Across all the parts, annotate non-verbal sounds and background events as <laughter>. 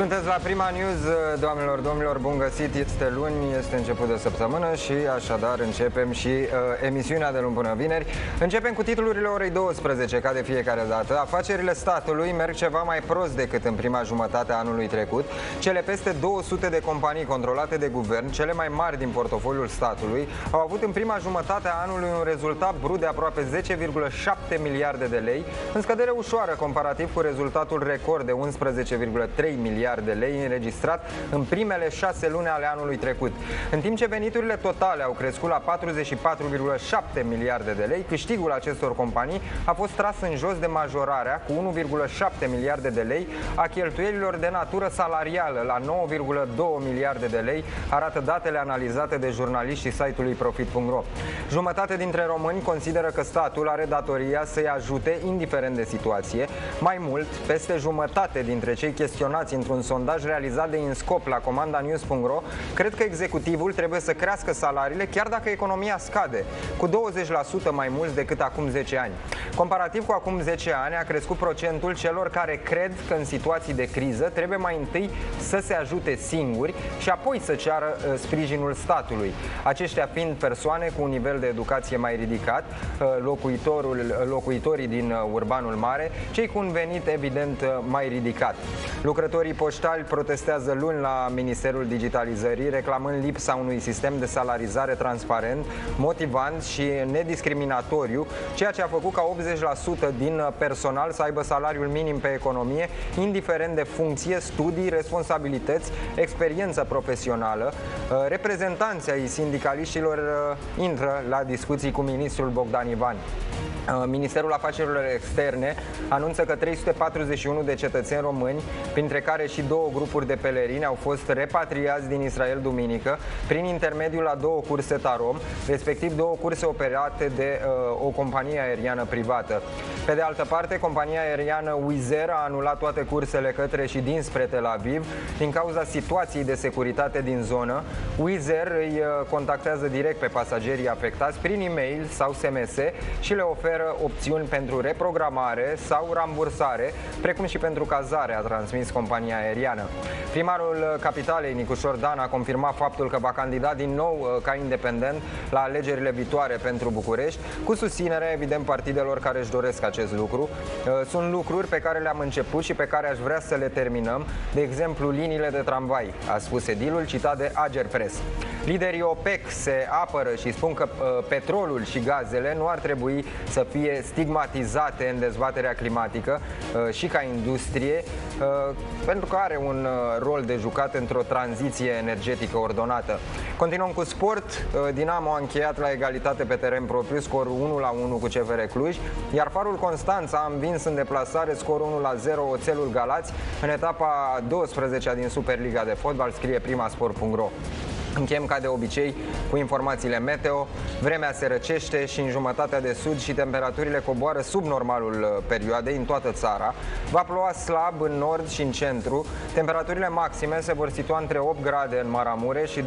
Sunteți la Prima News, doamnelor, domnilor, bun găsit, este luni, este început de săptămână și așadar începem și uh, emisiunea de luni până vineri. Începem cu titlurile orei 12, ca de fiecare dată. Afacerile statului merg ceva mai prost decât în prima jumătate a anului trecut. Cele peste 200 de companii controlate de guvern, cele mai mari din portofoliul statului, au avut în prima jumătate a anului un rezultat brut de aproape 10,7 miliarde de lei, în scădere ușoară comparativ cu rezultatul record de 11,3 miliarde miliarde de lei înregistrat în primele șase luni ale anului trecut. În timp ce veniturile totale au crescut la 44,7 miliarde de lei, câștigul acestor companii a fost tras în jos de majorarea cu 1,7 miliarde de lei a cheltuielilor de natură salarială la 9,2 miliarde de lei, arată datele analizate de jurnaliștii site-ului Profit.ro. Jumătate dintre români consideră că statul are datoria să-i ajute indiferent de situație. Mai mult, peste jumătate dintre cei chestionați într-un un sondaj realizat de Inscop la comanda news.ro, cred că executivul trebuie să crească salariile chiar dacă economia scade, cu 20% mai mult decât acum 10 ani. Comparativ cu acum 10 ani, a crescut procentul celor care cred că în situații de criză trebuie mai întâi să se ajute singuri și apoi să ceară uh, sprijinul statului. Aceștia fiind persoane cu un nivel de educație mai ridicat, uh, locuitorul, uh, locuitorii din urbanul mare, cei cu un venit evident mai ridicat. Lucrătorii poștali protestează luni la Ministerul Digitalizării, reclamând lipsa unui sistem de salarizare transparent, motivant și nediscriminatoriu, ceea ce a făcut ca 80% din personal să aibă salariul minim pe economie, indiferent de funcție, studii, responsabilități, experiență profesională. Reprezentanții ai sindicaliștilor uh, intră la discuții cu ministrul Bogdan Ivan. Uh, Ministerul Afacerilor Externe anunță că 341 de cetățeni români, printre care și două grupuri de pelerini, au fost repatriați din Israel duminică prin intermediul a două curse Tarom, respectiv două curse operate de uh, o companie aeriană privată. Pe de altă parte, compania aeriană Wizz Air a anulat toate cursele către și dinspre Tel Aviv din cauza situației de securitate din zonă. Wizz Air îi uh, contactează direct pe pasagerii afectați prin e-mail sau SMS și le oferă oferă opțiuni pentru reprogramare sau rambursare, precum și pentru cazare, a transmis compania aeriană. Primarul capitalei, Nicușor Dan, a confirmat faptul că va candida din nou uh, ca independent la alegerile viitoare pentru București, cu susținerea, evident, partidelor care își doresc acest lucru. Uh, sunt lucruri pe care le-am început și pe care aș vrea să le terminăm, de exemplu, liniile de tramvai, a spus edilul, citat de Ager Press. Liderii OPEC se apără și spun că uh, petrolul și gazele nu ar trebui să fie stigmatizate în dezbaterea climatică uh, și ca industrie, uh, pentru că are un uh, rol de jucat într-o tranziție energetică ordonată. Continuăm cu sport. Uh, Dinamo a încheiat la egalitate pe teren propriu, scorul 1 la 1 cu CFR Cluj, iar Farul Constanța a învins în deplasare scorul 1 la 0 Oțelul Galați în etapa 12 din Superliga de fotbal, scrie primasport.ro. Încheiem ca de obicei cu informațiile meteo. Vremea se răcește și în jumătatea de sud și temperaturile coboară sub normalul uh, perioadei în toată țara. Va ploua slab în nord și în centru. Temperaturile maxime se vor situa între 8 grade în Maramureș și 20-21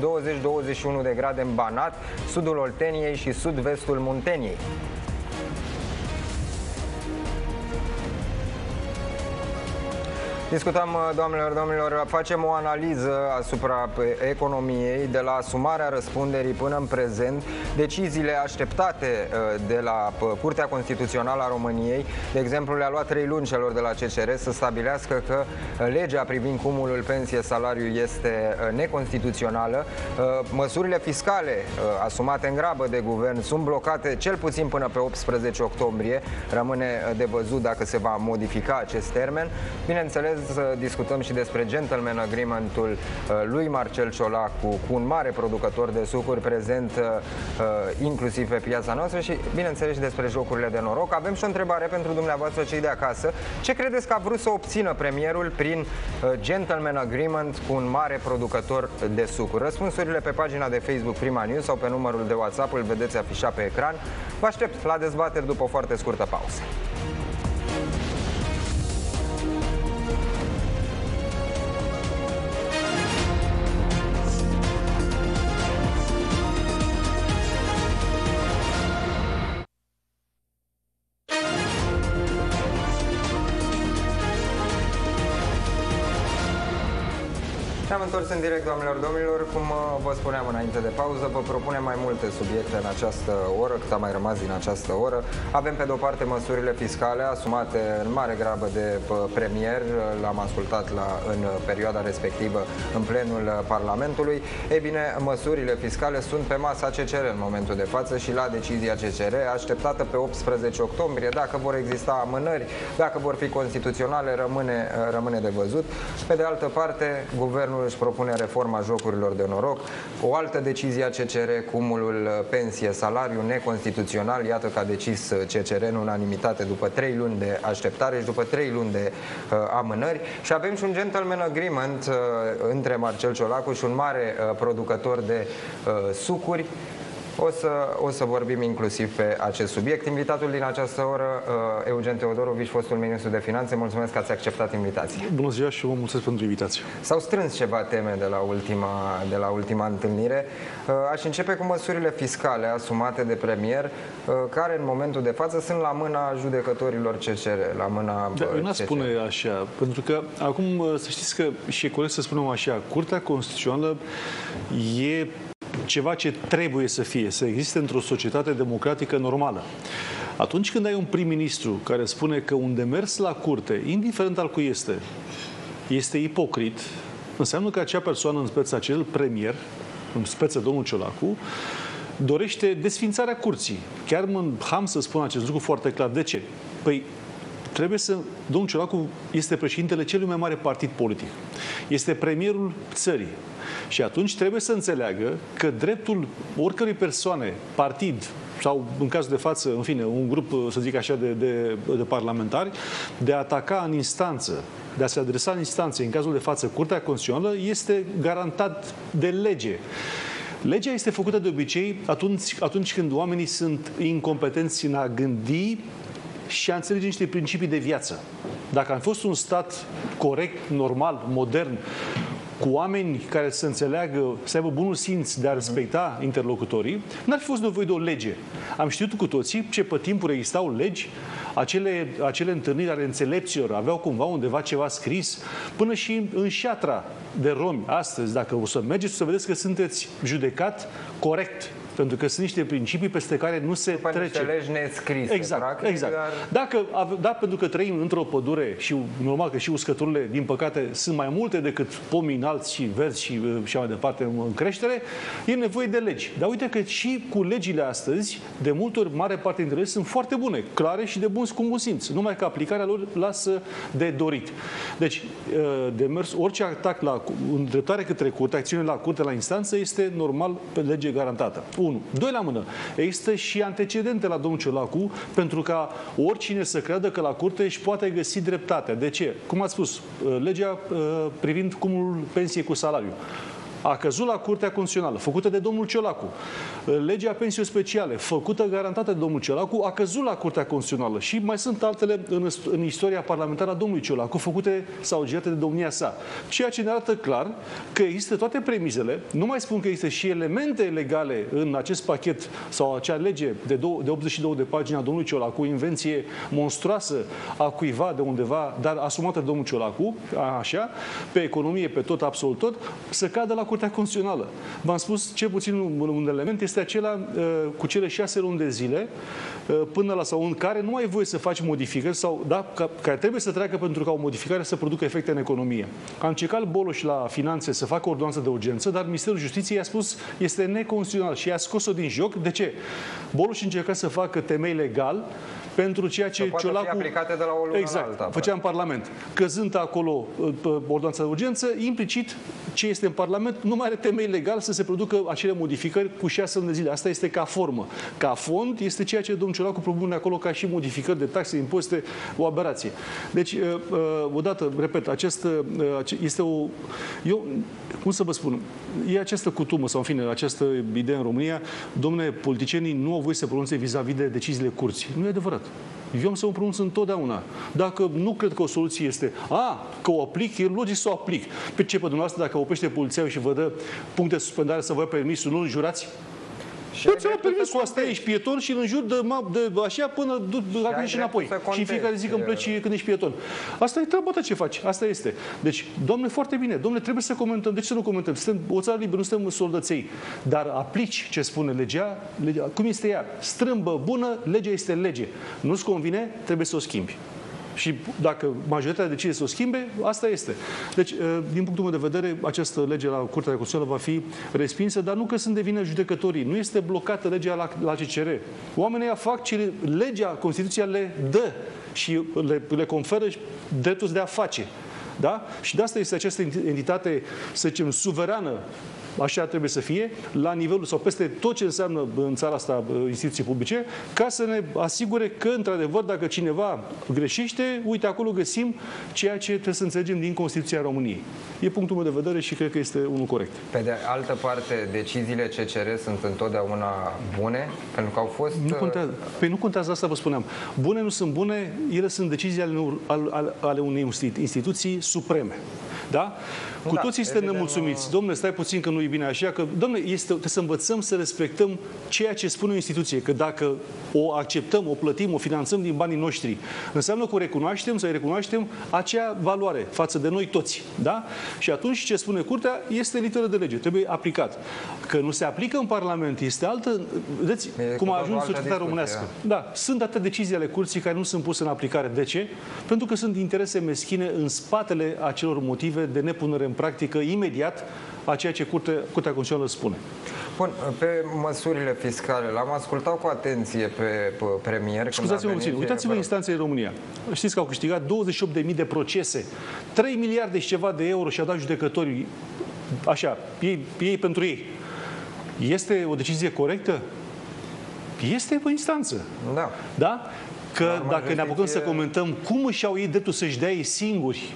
de grade în Banat, sudul Olteniei și sud-vestul Munteniei. Discutăm, uh, doamnelor, domnilor, facem o analiză asupra uh, economiei de la asumarea răspunderii până în prezent, deciziile așteptate uh, de la Curtea Constituțională a României, de exemplu, le-a luat trei luni celor de la CCR să stabilească că legea privind cumulul pensie-salariu este neconstituțională, măsurile fiscale asumate în grabă de guvern sunt blocate cel puțin până pe 18 octombrie, rămâne de văzut dacă se va modifica acest termen. Bineînțeles, să discutăm și despre gentleman agreementul uh, lui Marcel Ciolacu cu un mare producător de sucuri prezent uh, uh, inclusiv pe piața noastră și, bineînțeles, și despre jocurile de noroc. Avem și o întrebare pentru dumneavoastră cei de acasă. Ce credeți că a vrut să obțină premierul prin gentleman agreement cu un mare producător de sucuri? Răspunsurile pe pagina de Facebook Prima News sau pe numărul de WhatsApp îl vedeți afișat pe ecran. Vă aștept la dezbateri după o foarte scurtă pauză. Ne-am întors în direct, doamnelor, domnilor. Cum uh, vă spuneam înainte de pauză, vă propunem mai multe subiecte în această oră, cât a mai rămas din această oră. Avem pe de-o parte măsurile fiscale asumate în mare grabă de uh, premier. L-am ascultat la, în perioada respectivă în plenul Parlamentului. Ei bine, măsurile fiscale sunt pe masa CCR în momentul de față și la decizia CCR așteptată pe 18 octombrie. Dacă vor exista amânări, dacă vor fi constituționale, rămâne, rămâne de văzut. Pe de altă parte, guvernul își propune reforma jocurilor de noroc. O altă decizie a CCR, cumulul pensie-salariu neconstituțional, iată că a decis CCR în unanimitate după trei luni de așteptare și după trei luni de uh, amânări. Și avem și un gentleman agreement uh, între Marcel Ciolacu și un mare uh, producător de uh, sucuri o să, o să vorbim inclusiv pe acest subiect. Invitatul din această oră, uh, Eugen Teodorovici, fostul ministru de finanțe, mulțumesc că ați acceptat invitația. Bună ziua și vă mulțumesc pentru invitație. S-au strâns ceva teme de la ultima, de la ultima întâlnire. Uh, aș începe cu măsurile fiscale asumate de premier, uh, care în momentul de față sunt la mâna judecătorilor CCR, la mâna da, Eu n spune așa, pentru că acum să știți că și e corect să spunem așa, Curtea Constituțională e ceva ce trebuie să fie, să existe într-o societate democratică normală. Atunci când ai un prim-ministru care spune că un demers la curte, indiferent al cui este, este ipocrit, înseamnă că acea persoană în speță, acel premier, în speță domnul Ciolacu, dorește desfințarea curții. Chiar mă ham să spun acest lucru foarte clar. De ce? Păi trebuie să... Domnul Ciolacu este președintele celui mai mare partid politic. Este premierul țării. Și atunci trebuie să înțeleagă că dreptul oricărei persoane, partid, sau în cazul de față, în fine, un grup, să zic așa, de, de, de parlamentari, de a ataca în instanță, de a se adresa în instanță, în cazul de față, Curtea Constituțională, este garantat de lege. Legea este făcută de obicei atunci, atunci când oamenii sunt incompetenți în a gândi și a înțelege niște principii de viață. Dacă am fost un stat corect, normal, modern, cu oameni care să înțeleagă, să aibă bunul simț de a respecta interlocutorii, n-ar fi fost nevoie de o lege. Am știut cu toții ce pe timpuri existau legi, acele, acele întâlniri ale înțelepților aveau cumva undeva ceva scris, până și în șatra de romi astăzi, dacă o să mergeți, să vedeți că sunteți judecat corect pentru că sunt niște principii peste care nu se După trece. Niște legi nescrise, exact, practic, exact. Dar... Dacă, da, pentru că trăim într-o pădure și normal că și uscăturile, din păcate, sunt mai multe decât pomii înalți și verzi și, uh, și mai departe în creștere, e nevoie de legi. Dar uite că și cu legile astăzi, de multe ori, mare parte dintre ele sunt foarte bune, clare și de bun cu bun simț. Numai că aplicarea lor lasă de dorit. Deci, uh, de mers, orice atac la îndreptare către curte, acțiune la curte, la instanță, este normal pe lege garantată. 1. Doi la mână. Există și antecedente la domnul Ciolacu pentru ca oricine să creadă că la curte își poate găsi dreptatea. De ce? Cum ați spus, uh, legea uh, privind cumulul pensiei cu salariu a căzut la Curtea Constituțională, făcută de domnul Ciolacu. Legea pensiilor speciale, făcută, garantată de domnul Ciolacu, a căzut la Curtea Constituțională. Și mai sunt altele în, în istoria parlamentară a domnului Ciolacu, făcute sau gerate de domnia sa. Ceea ce ne arată clar că există toate premizele, nu mai spun că există și elemente legale în acest pachet sau acea lege de, de 82 de pagini a domnului Ciolacu, o invenție monstruoasă a cuiva de undeva, dar asumată de domnul Ciolacu, așa, pe economie, pe tot, absolut tot, să cadă la Curtea Constituțională. V-am spus, cel puțin un, un element este acela uh, cu cele șase luni de zile uh, până la sau în care nu ai voie să faci modificări sau da, ca, care trebuie să treacă pentru ca o modificare să producă efecte în economie. A încercat Boloș la finanțe să facă ordonanță de urgență, dar Ministerul Justiției a spus este neconstituțional și a scos-o din joc. De ce? Boloș încerca să facă temei legal pentru ceea ce Ciolacu... aplicate de la o lună exact, la alta. făcea în Parlament. Căzând acolo uh, ordonanța de urgență, implicit ce este în Parlament nu mai are temei legal să se producă acele modificări cu șase luni de zile. Asta este ca formă. Ca fond este ceea ce domnul Ciolacu propune acolo ca și modificări de taxe, impozite, o aberație. Deci, uh, uh, odată, repet, acest este o... Eu, cum să vă spun, e această cutumă, sau în fine, această idee în România, domnule, politicienii nu au voie să pronunțe vis-a-vis de deciziile curții. Nu e adevărat. Eu am să mă pronunț întotdeauna. Dacă nu cred că o soluție este, a, că o aplic, e logic să o aplic. Pe ce, pe dumneavoastră, dacă oprește poliția și vă dă puncte de suspendare să vă ia permisul, nu jurați? Și Dă ai ți-o dreptul să permisul, asta contezi. ești pieton și îl înjur de, ma- de așa până du- dacă ai ești dreptul înapoi. să Și în contezi. fiecare zi când pleci când ești pieton. Asta e treaba ta ce faci. Asta este. Deci, domnule, foarte bine. Domnule, trebuie să comentăm. De ce să nu comentăm? Suntem o țară liberă, nu suntem soldăței. Dar aplici ce spune legea, legea cum este ea. Strâmbă, bună, legea este lege. Nu-ți convine, trebuie să o schimbi. Și dacă majoritatea decide să o schimbe, asta este. Deci, eh, din punctul meu de vedere, această lege la Curtea de Constituțională va fi respinsă, dar nu că sunt de vină judecătorii. Nu este blocată legea la, la CCR. Oamenii ea fac ce legea, Constituția le dă și le, le conferă dreptul de a face. Da? Și de asta este această entitate, să zicem, suverană așa trebuie să fie, la nivelul sau peste tot ce înseamnă în țara asta instituții publice, ca să ne asigure că, într-adevăr, dacă cineva greșește, uite, acolo găsim ceea ce trebuie să înțelegem din Constituția României. E punctul meu de vedere și cred că este unul corect. Pe de altă parte, deciziile CCR sunt întotdeauna bune, pentru că au fost... Nu contează. Păi nu contează asta, vă spuneam. Bune nu sunt bune, ele sunt decizii ale, ale, ale- ale unei instituții supreme. Da? Cu Da, toții suntem evident, nemulțumiți. Domnule, stai puțin că nu e bine așa, că, domnule, este, trebuie să învățăm să respectăm ceea ce spune o instituție, că dacă o acceptăm, o plătim, o finanțăm din banii noștri, înseamnă că o recunoaștem, să-i recunoaștem acea valoare față de noi toți. Da? Și atunci ce spune Curtea este literă de lege, trebuie aplicat. Că nu se aplică în Parlament este altă... Vedeți E cum cu a totul ajuns altă societatea discuție, românească. Da, sunt atâtea decizii ale curții care nu sunt puse în aplicare. De ce? Pentru că sunt interese meschine în spatele acelor motive de nepunere în practică imediat a ceea ce Curtea, Curtea Constituțională spune. Bun, pe măsurile fiscale, l-am ascultat cu atenție pe, pe premier. când a Scuzați-mă venit puțin, și- uitați-vă instanțele în România. Știți că au câștigat 28.000 de procese, 3 miliarde și ceva de euro și-a dat judecătorii, așa, ei, ei pentru ei. Este o decizie corectă? Este pe instanță. Da. Da? Că Normal, dacă ne apucăm să justiție- comentăm cum își au ei dreptul să-și dea ei singuri,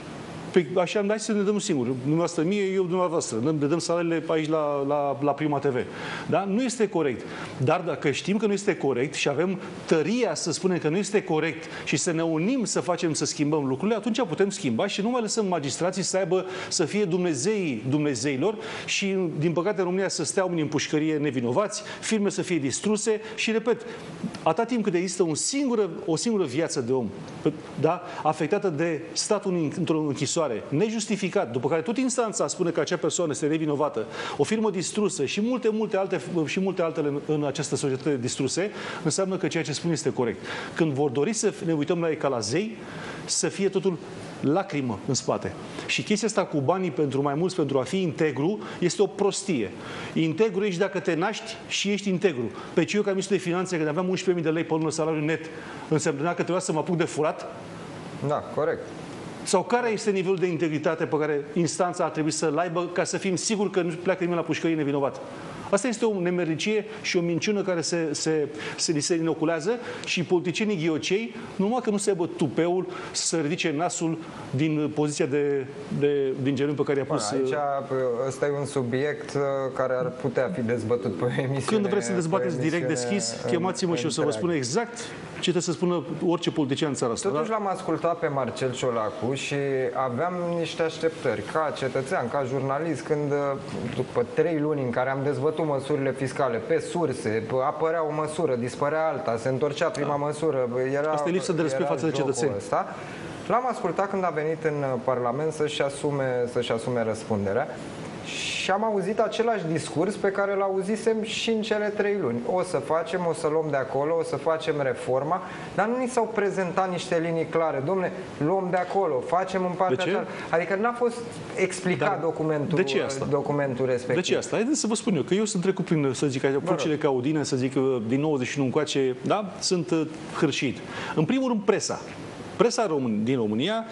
Păi așa, hai să ne dăm singuri. Dumneavoastră mie, eu dumneavoastră. Ne dăm salariile aici la, la, la Prima TV. Da? Nu este corect. Dar dacă știm că nu este corect și avem tăria să spunem că nu este corect și să ne unim să facem să schimbăm lucrurile, atunci putem schimba și nu mai lăsăm magistrații să aibă, să fie Dumnezeii Dumnezeilor și, din păcate, în România să stea oamenii în pușcărie nevinovați, firme să fie distruse și, repet, atâta timp cât există un singură, o singură viață de om, da, afectată de statul într-o închisoare, nejustificat, după care tot instanța spune că acea persoană este nevinovată, o firmă distrusă și multe, multe alte, și multe altele în, în această societate distruse, înseamnă că ceea ce spune este corect. Când vor dori să ne uităm la ei ca la zei, să fie totul lacrimă în spate. Și chestia asta cu banii pentru mai mulți, pentru a fi integru, este o prostie. Integru ești dacă te naști și ești integru. Pe ce eu, ca ministru de finanțe, când aveam 11.000 de lei pe lună salariu net, însemna că trebuia să mă apuc de furat? Da, corect. Sau care este nivelul de integritate pe care instanța ar trebui să-l aibă ca să fim siguri că nu pleacă nimeni la pușcărie nevinovat? Asta este o nemericie și o minciună care se, se, se li se inoculează și politicienii ghiocei, numai că nu se aibă tupeul să ridice nasul din poziția de, de, din genunchi pe care i-a Bun, pus. aici ăsta e un subiect uh, care ar putea fi dezbătut pe emisiune. Când vreți să pe dezbateți direct emisiune deschis, în- chemați-mă și o să vă întreg. spun exact ce trebuie să spună orice politician în țara asta. Totuși da? l-am ascultat pe Marcel Ciolacu și aveam niște așteptări ca cetățean, ca jurnalist, când uh, după trei luni în care am dezbătut măsurile fiscale pe surse, pe- apărea o măsură, dispărea alta, se întorcea prima măsură, era, Asta e lipsă de respect era față de jocul cetățeni. Ăsta. L-am ascultat când a venit în uh, Parlament să-și asume, să-și asume răspunderea și am auzit același discurs pe care l auzisem și în cele trei luni. O să facem, o să luăm de acolo, o să facem reforma, dar nu ni s-au prezentat niște linii clare. Domne, luăm de acolo, facem în partea De ce? cealaltă. Adică n-a fost explicat Dar documentul, de ce asta? documentul respectiv. De ce asta? Haideți să vă spun eu, că eu sunt trecut prin, să zic, furcile caudine, să zic, din 91 încoace, da? Sunt uh, hârșit. În primul rând, presa. Presa român, din România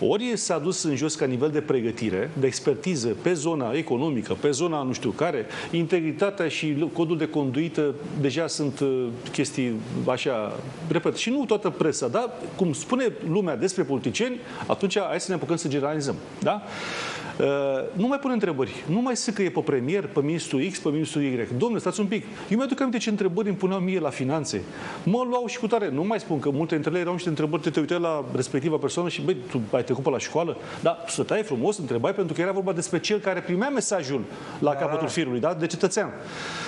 ori s-a dus în jos ca nivel de pregătire, de expertiză pe zona economică, pe zona nu știu care, integritatea și codul de conduită deja sunt uh, chestii așa, repet, și nu toată presa, dar cum spune lumea despre politicieni, atunci hai să ne apucăm să generalizăm. Da? Uh, nu mai pune întrebări. Nu mai să că e pe premier, pe ministrul X, pe ministrul Y. Domnule, stați un pic. Eu mi-aduc aminte ce întrebări îmi puneau mie la finanțe. Mă luau și cu tare. Nu mai spun că multe dintre ele erau niște întrebări, te, te uitai la respectiva persoană și, băi, tu ai trecut pe la școală? Da, stăteai frumos, întrebai, pentru că era vorba despre cel care primea mesajul la da. capătul firului, da? de cetățean.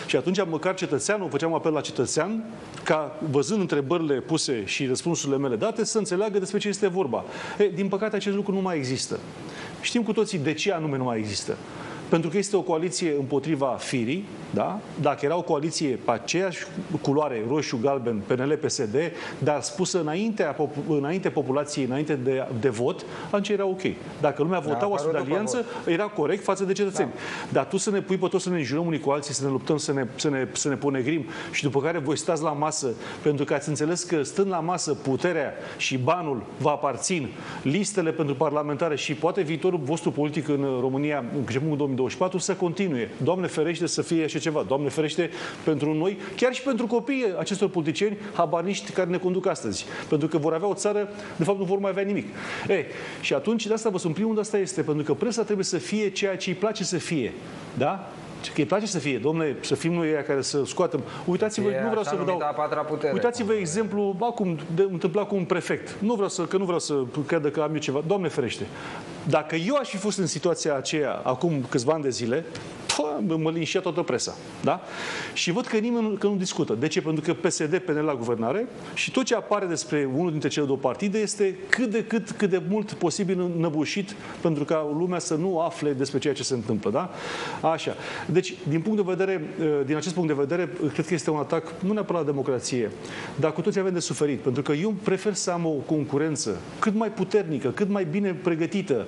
Și atunci, măcar cetățeanul, făceam apel la cetățean, ca văzând întrebările puse și răspunsurile mele date, să înțeleagă despre ce este vorba. E, din păcate, acest lucru nu mai există. Știm cu toții de ce anume nu mai există. Pentru că este o coaliție împotriva firii, da? Dacă era o coaliție pe aceeași culoare, roșu, galben, PNL, PSD, dar spusă înainte, înainte populației, înainte de, de vot, atunci era ok. Dacă lumea vota o astfel de alianță, era corect față de cetățeni. Da. Dar tu să ne pui pe toți să ne jurăm unii cu alții, să ne luptăm, să ne, să ne, să ne ponegrim și după care voi stați la masă, pentru că ați înțeles că stând la masă puterea și banul vă aparțin, listele pentru parlamentare și poate viitorul vostru politic în România, începând cu 2024, să continue. Doamne ferește să fie așa ceva. Doamne ferește pentru noi, chiar și pentru copiii acestor politicieni habaniști care ne conduc astăzi. Pentru că vor avea o țară, de fapt nu vor mai avea nimic. E, și atunci de asta vă spun, primul de asta este, pentru că presa trebuie să fie ceea ce îi place să fie. Da? Că îi place să fie, domnule, să fim noi aia care să scoatem. Uitați-vă, nu vreau să vă dau. Uitați-vă exemplu, acum de întâmpla cu un prefect. Nu vreau să, că nu vreau să credă că am eu ceva. Doamne ferește. Dacă eu aș fi fost în situația aceea acum câțiva ani de zile, pă, mă linșea toată presa. Da? Și văd că nimeni că nu discută. De ce? Pentru că PSD, PNL la guvernare și tot ce apare despre unul dintre cele două partide este cât de cât, cât de mult posibil năbușit pentru ca lumea să nu afle despre ceea ce se întâmplă. Da? Așa. Deci, din, punct de vedere, din acest punct de vedere, cred că este un atac nu neapărat la democrație, dar cu toți avem de suferit. Pentru că eu prefer să am o concurență cât mai puternică, cât mai bine pregătită,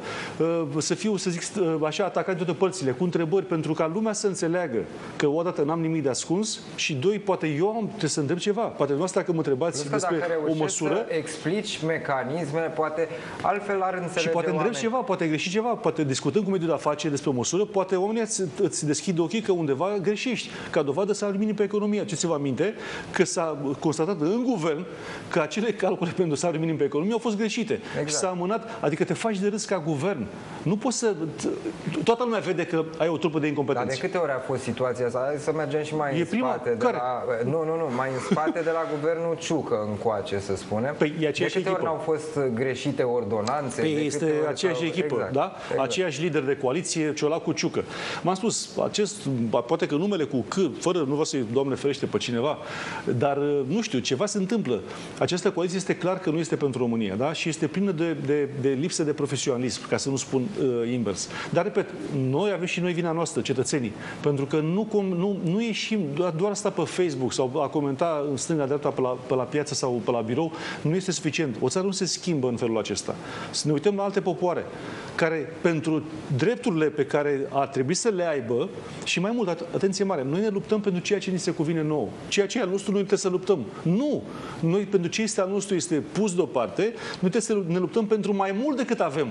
să fiu, să zic, așa, atacat de toate părțile, cu întrebări pentru ca lumea să înțeleagă că odată n-am nimic de ascuns și doi, poate eu am, trebuie să întreb ceva. Poate nu asta că mă întrebați despre o măsură. Să explici mecanismele, poate altfel ar înțelege Și poate întreb ceva, poate greși ceva, poate discutăm cu mediul de afaceri despre o măsură, poate oamenii îți, îți deschid ochii că undeva greșești. Ca dovadă să alumini pe economie. Ce se vă aminte? Că s-a constatat în guvern că acele calcule pentru să alumini pe economie au fost greșite. Exact. Și s-a amânat. Adică te faci de râs ca guvern. Nu poți să... Toată lumea vede că ai o trupă de incompetență dar de câte ori a fost situația asta? Hai să mergem și mai e în prima? spate. De Care? la, nu, nu, nu, mai în spate de la guvernul Ciucă încoace, să spunem. Păi e aceeași de câte echipă. ori au fost greșite ordonanțe? Păi de este aceeași sau... echipă, exact, da? Exact. Aceeași lider de coaliție, Ciolacu Ciucă. M-am spus, acest, poate că numele cu C, fără, nu vreau să-i, Doamne ferește, pe cineva, dar nu știu, ceva se întâmplă. Această coaliție este clar că nu este pentru România, da? Și este plină de, de, de lipsă de profesionalism, ca să nu spun uh, invers. Dar, repet, noi avem și noi vina noastră, cetățenii. Pentru că nu, nu, nu ieșim doar, doar asta pe Facebook sau a comenta în stânga-dreapta pe la, pe la piață sau pe la birou, nu este suficient. O țară nu se schimbă în felul acesta. Să ne uităm la alte popoare care, pentru drepturile pe care ar trebui să le aibă, și mai mult, atenție mare, noi ne luptăm pentru ceea ce ni se cuvine nou. Ceea ce e al nostru, noi trebuie să luptăm. Nu! Noi, pentru ce este al nostru, este pus deoparte, noi trebuie să ne luptăm pentru mai mult decât avem.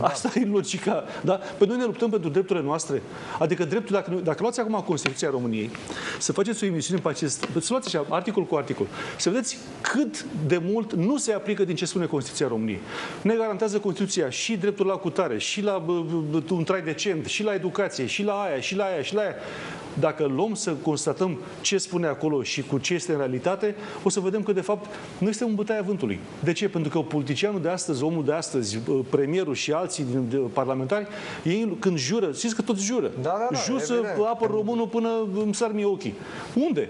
Da. Asta e logica. Da? Pe noi ne luptăm pentru drepturile noastre. Adică dreptul, dacă, dacă luați acum Constituția României, să faceți o emisiune pe acest, să luați așa, articol cu articol, să vedeți cât de mult nu se aplică din ce spune Constituția României. Ne garantează Constituția și dreptul la cutare, și la un trai decent, și la educație, și la aia, și la aia, și la aia dacă luăm să constatăm ce spune acolo și cu ce este în realitate, o să vedem că, de fapt, nu este un bătaia vântului. De ce? Pentru că politicianul de astăzi, omul de astăzi, premierul și alții din parlamentari, ei când jură, știți că toți jură. Da, da, da, Jur să apăr românul până îmi sar mie ochii. Unde?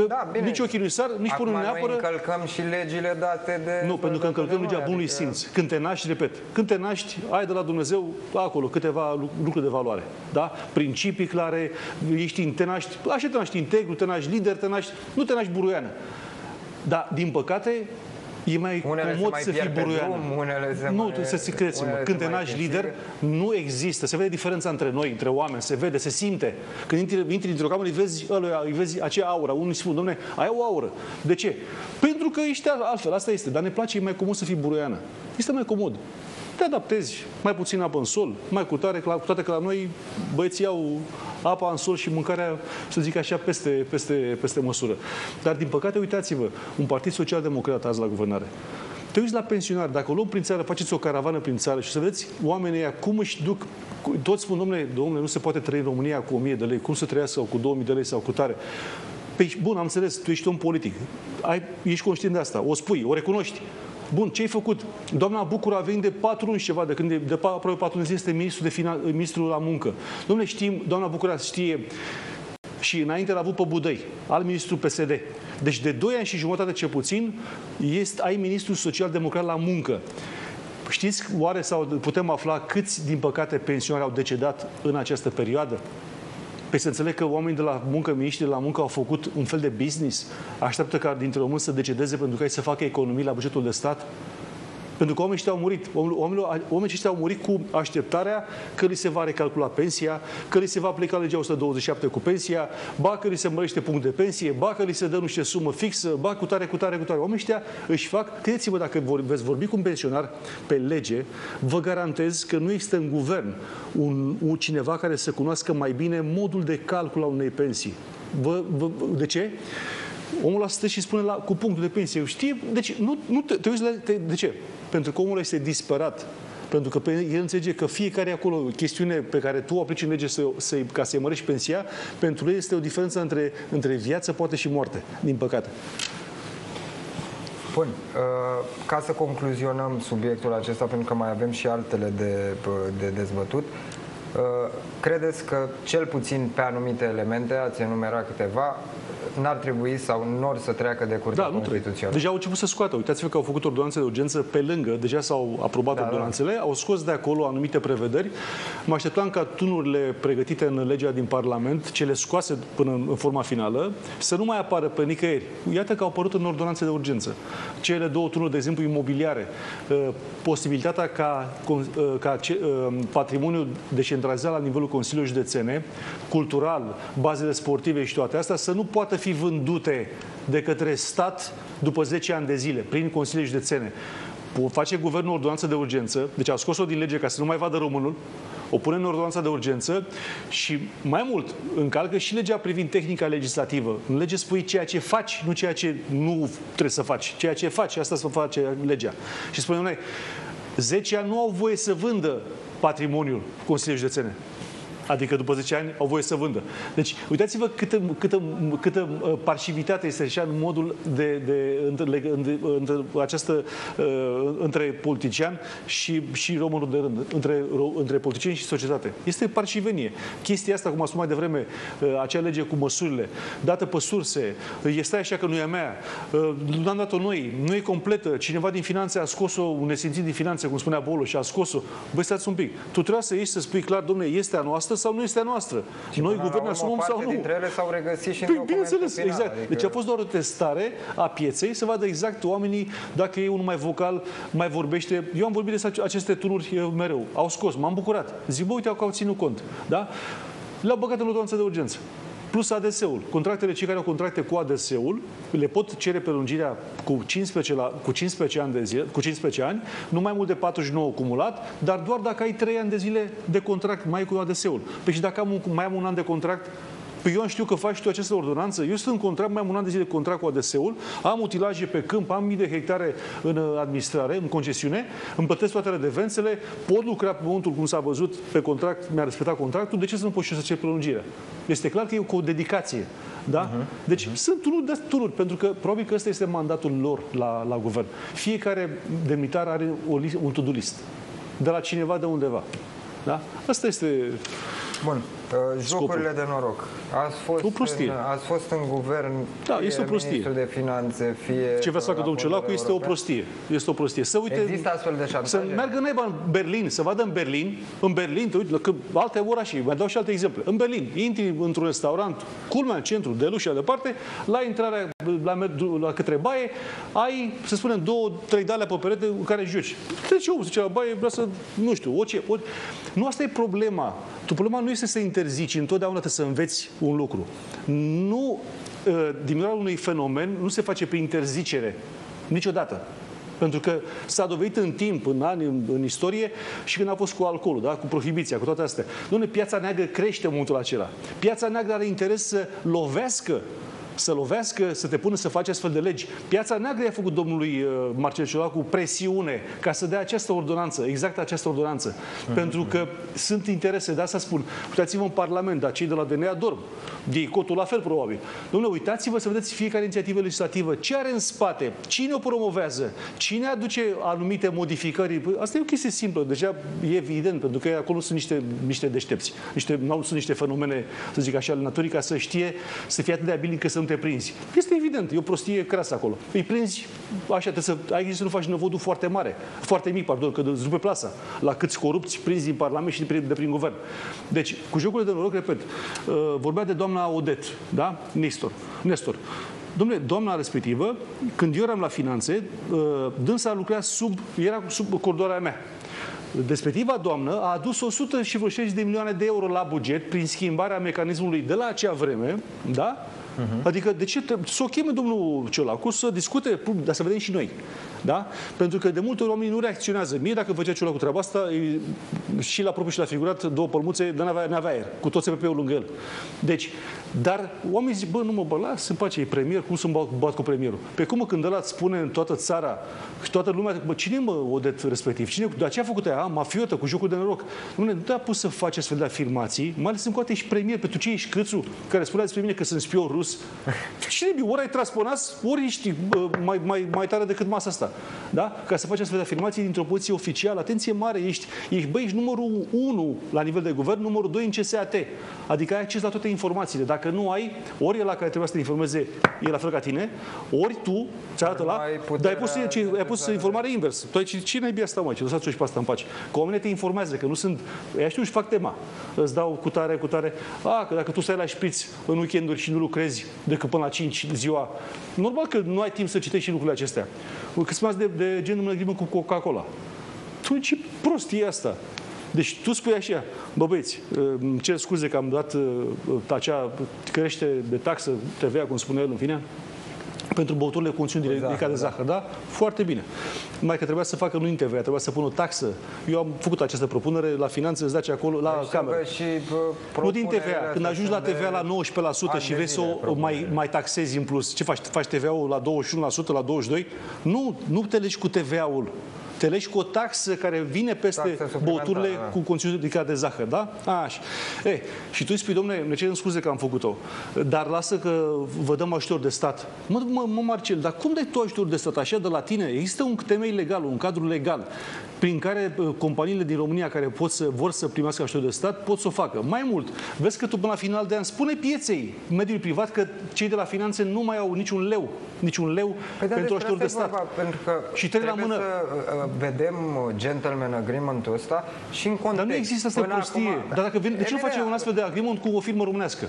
Că da, bine. nici ochii lui sar, nici până nu neapără. Noi încălcăm și legile date de... Nu, pentru că încălcăm legea bunului adică... simț. Când te naști, repet, când te naști, ai de la Dumnezeu acolo câteva lucruri de valoare. Da? Principii clare, ești, te naști, așa te naști integru, te naști lider, te naști, nu te naști buruiană. Dar, din păcate, e mai unele comod mai să fii buruiană. Drum, unele se nu, mai, să credeți-mă, când te naști lider, nu există. Se vede diferența între noi, între oameni, se vede, se simte. Când intri, intri dintr-o cameră, îi vezi, ăluia, îi vezi acea aura. Unii spun, domne, ai o aură. De ce? Pentru că ești altfel, asta este. Dar ne place, e mai comod să fii buruiană. Este mai comod te adaptezi, mai puțin apă în sol, mai cu tare, cu toate că la noi băieții au apa în sol și mâncarea, să zic așa, peste, peste, peste măsură. Dar, din păcate, uitați-vă, un partid social-democrat azi la guvernare, Te uiți la pensionari, dacă o luăm prin țară, faceți o caravană prin țară și să vedeți oamenii ăia cum își duc, toți spun, domnule, domnule, nu se poate trăi în România cu 1000 de lei, cum să trăiască sau cu 2000 de lei sau cu tare. Păi, bun, am înțeles, tu ești om politic, ai, ești conștient de asta, o spui, o recunoști. Bun, ce ai făcut? Doamna Bucur a venit de patru luni ceva, de când de, de aproape patru luni este ministru, de final, ministru la muncă. Domnule, știm, doamna Bucur știe și înainte l-a avut pe Budăi, al ministru PSD. Deci de 2 ani și jumătate ce puțin este, ai ministrul social-democrat la muncă. Știți oare sau putem afla câți, din păcate, pensionari au decedat în această perioadă? Păi să înțeleg că oamenii de la muncă, miniștrii de la muncă au făcut un fel de business, așteaptă ca dintre români să decedeze pentru că ei să facă economii la bugetul de stat. Pentru că oamenii ăștia au murit. Oamenii, oamenii ăștia au murit cu așteptarea că li se va recalcula pensia, că li se va aplica legea 127 cu pensia, ba că li se mărește punct de pensie, ba că li se dă nu știu sumă fixă, ba cu tare, cu tare, cu tare. Oamenii ăștia își fac, credeți-vă dacă vor, veți vorbi cu un pensionar pe lege, vă garantez că nu există în guvern un, un cineva care să cunoască mai bine modul de calcul al unei pensii. Vă, vă, de ce? Omul ăla stă și spune la, cu punctul de pensie. Știe, deci nu, nu te, te uiți la, te, de ce? Pentru că omul este disperat. Pentru că el înțelege că fiecare acolo chestiune pe care tu o aplici în lege să, să, ca să-i mărești pensia, pentru el este o diferență între, între viață, poate și moarte, din păcate. Bun, uh, ca să concluzionăm subiectul acesta, pentru că mai avem și altele de, de dezbătut, uh, credeți că cel puțin pe anumite elemente, ați enumerat câteva, n-ar trebui sau nu să treacă de Curtea da, Constituțională. Deja au început să scoată. Uitați-vă că au făcut ordonanțe de urgență pe lângă, deja s-au aprobat da, da. ordonanțele, da. au scos de acolo anumite prevederi. Mă așteptam ca tunurile pregătite în legea din Parlament, cele scoase până în forma finală, să nu mai apară pe nicăieri. Iată că au apărut în ordonanțe de urgență. Cele două tunuri, de exemplu, imobiliare, uh, posibilitatea ca, uh, ca uh, patrimoniul descentralizat la nivelul Consiliului Județene, cultural, bazele sportive și toate astea, să nu poată fi vândute de către stat după 10 ani de zile, prin Consiliul Județene. Face guvernul ordonanță de urgență, deci a scos-o din lege ca să nu mai vadă românul, o pune în ordonanța de urgență și mai mult încalcă și legea privind tehnica legislativă. În lege spui ceea ce faci, nu ceea ce nu trebuie să faci. Ceea ce faci, asta să face legea. Și spune, noi, 10 ani nu au voie să vândă patrimoniul Consiliului Județene. Adică după 10 ani au voie să vândă. Deci, uitați-vă câtă, câtă, câtă uh, parșivitate este așa în modul de, de, între, între, între această uh, între politician și, și românul de rând, între, între politicieni și societate. Este parșivenie. Chestia asta, cum a spus mai devreme, uh, acea lege cu măsurile, dată pe surse, este așa că nu e a mea, nu am dat-o noi, nu e completă, cineva din finanțe a scos-o, un nesimțit din finanțe, cum spunea Bolo, și a scos-o. Băi, stați un pic. Tu trebuie să ieși să spui clar, domnule, este a noastră sau nu este a noastră. Și Noi, guvernul, asumăm sau nu. dintre ele s-au regăsit și păi, bineînțeles, final, exact. Adică... Deci a fost doar o testare a pieței să vadă exact oamenii dacă e unul mai vocal, mai vorbește. Eu am vorbit despre aceste tururi mereu. Au scos, m-am bucurat. Zic, bă, uite, au ținut cont. Da? Le-au băgat în ordonanță de urgență plus ADS-ul. Contractele, cei care au contracte cu ADS-ul, le pot cere prelungirea cu 15, la, cu 15 ani de zile, cu 15 ani, nu mai mult de 49 acumulat, dar doar dacă ai 3 ani de zile de contract mai cu ADS-ul. Păi și dacă am un, mai am un an de contract, Păi eu știu că faci tu această ordonanță, eu sunt în contract, mai am un an de zile de contract cu ADS-ul, am utilaje pe câmp, am mii de hectare în uh, administrare, în concesiune, îmi plătesc toate redevențele, pot lucra pe momentul cum s-a văzut pe contract, mi-a respectat contractul, de ce să nu pot și să cer prelungirea? Este clar că e cu o dedicație. Da? Uh-huh. Deci uh-huh. sunt tunuri de tunuri, pentru că probabil că ăsta este mandatul lor la, la guvern. Fiecare demnitar are o, un to-do list. De la cineva, de undeva. Da? Asta este Bun. Uh, jocurile de noroc. Ați fost, o prostie. În, ați fost în guvern, da, este o prostie. de finanțe, fie... Ce vrea să facă domnul Ciolacu este o prostie. Este o prostie. Să uite, Există astfel de șantaje? Să meargă naiba în Berlin, să vadă în Berlin, în Berlin, te uite, că alte orașe, mai dau și alte exemple. În Berlin, intri într-un restaurant, culmea în centru, de lușa departe, la intrarea la, la către baie, ai, să spunem, două, trei dale pe perete în care joci. Deci omul zice la baie, vrea să, nu știu, orice. O, nu asta e problema. Tu problema nu este să interzici, întotdeauna trebuie să înveți un lucru. Nu, ă, diminuarea unui fenomen nu se face prin interzicere. Niciodată. Pentru că s-a dovedit în timp, în ani, în, în istorie, și când a fost cu alcoolul, da? cu prohibiția, cu toate astea. Dom'le, piața neagră crește în momentul acela. Piața neagră are interes să lovească să lovească, să te pună să faci astfel de legi. Piața neagră i-a făcut domnului uh, Marcel Ciolacu presiune ca să dea această ordonanță, exact această ordonanță. Mm-hmm. Pentru că sunt interese, de asta spun. Uitați-vă în Parlament, dar cei de la DNA dorm. Dicotul la fel, probabil. Domnule, uitați-vă să vedeți fiecare inițiativă legislativă. Ce are în spate? Cine o promovează? Cine aduce anumite modificări? Păi, asta e o chestie simplă. Deja e evident, pentru că acolo sunt niște, niște deștepți. Niște, nu sunt niște fenomene, să zic așa, ale naturii, ca să știe, să fie atât de abil încât să nu te prinzi. Este evident, e o prostie crasă acolo. Îi prinzi, așa, trebuie să, ai grijă să nu faci năvodul foarte mare, foarte mic, pardon, că îți rupe plasa. La câți corupți prinzi din Parlament și de prin, de prin guvern. Deci, cu jocurile de noroc, repet, uh, vorbea de doamna Odet, da? Nestor. Nestor. Domnule, doamna respectivă, când eu eram la finanțe, uh, dânsa lucra sub, era sub coordonarea mea. Respectiva doamnă a adus 160 de milioane de euro la buget prin schimbarea mecanismului de la acea vreme, da? Uh-huh. Adică de ce să o cheme domnul Ciolacu să discute, dar să vedem și noi. Da? Pentru că de multe ori oamenii nu reacționează. Mie dacă făcea Ciolacu treaba asta, și la propriu și la figurat, două pălmuțe, dar n-avea, n-avea aer, cu toți PP-ul lângă el. Deci, dar oamenii zic, bă, nu mă bă, las, îmi place, e premier, cum să mă bat cu premierul? Pe cum când ăla îți spune în toată țara, și toată lumea, bă, cine mă odet respectiv? Cine, de aceea a făcut aia, mafiotă, cu jocul de noroc. Nu, nu te-a pus să faci astfel de afirmații, mai ales încă ești premier, pentru ce ești câțu, care spunea despre mine că sunt spion rus. <laughs> Cine ori ai transponas, ori ești mai, mai, mai tare decât masa asta. Da? Ca să faci astfel de afirmații dintr-o poziție oficială. Atenție mare, ești, ești, bă, ești numărul 1 la nivel de guvern, numărul 2 în CSAT. Adică ai acces la toate informațiile. Dacă nu ai, ori el la care trebuie să te informeze e la fel ca tine, ori tu, cealaltă la, dar ai pus, ai pus informare invers. Tu ai cine e asta, mă? Ce lăsați și pe asta în pace. Că oamenii te informează, că nu sunt, ea știu și fac tema. Îți dau cu tare, cu tare. A, că dacă tu stai la șpriț în weekenduri și nu lucrezi decât până la 5 ziua, normal că nu ai timp să citești și lucrurile acestea. Că de, de genul mânăgrimă cu Coca-Cola. Tu ce prostie asta? Deci tu spui așa, bă băieți, îmi cer scuze că am dat uh, acea crește de taxă, TVA, cum spune el în fine, pentru băuturile cu conținut ridicat de da. zahăr, da? Foarte bine. Mai că trebuia să facă nu TVA, trebuia să pună o taxă. Eu am făcut această propunere la finanțe, îți dace acolo, la deci cameră. Și nu din TVA. Când ajungi la TVA la 19% și vrei să o mai, mai taxezi în plus, ce faci? Faci TVA-ul la 21%, la 22%? Nu, nu te legi cu TVA-ul te legi cu o taxă care vine peste băuturile da. cu conținut ridicat de zahăr, da? Așa. E, și tu îi spui, domnule, ne cerem scuze că am făcut-o, dar lasă că vă dăm ajutor de stat. Mă, mă, mă Marcel, dar cum dai tu ajutor de stat așa de la tine? Există un temei legal, un cadru legal prin care uh, companiile din România care pot să, vor să primească ajutor de stat pot să o facă. Mai mult, vezi că tu până la final de an spune pieței mediului privat că cei de la finanțe nu mai au niciun leu, niciun leu păi pentru ajutor de stat. Vorba, pentru că și trebuie la mână. să uh, vedem gentleman agreement-ul ăsta și în context. Dar nu există asta prostie. Acum... Dar dacă vine, de ce nu face un astfel de agreement cu o firmă românească?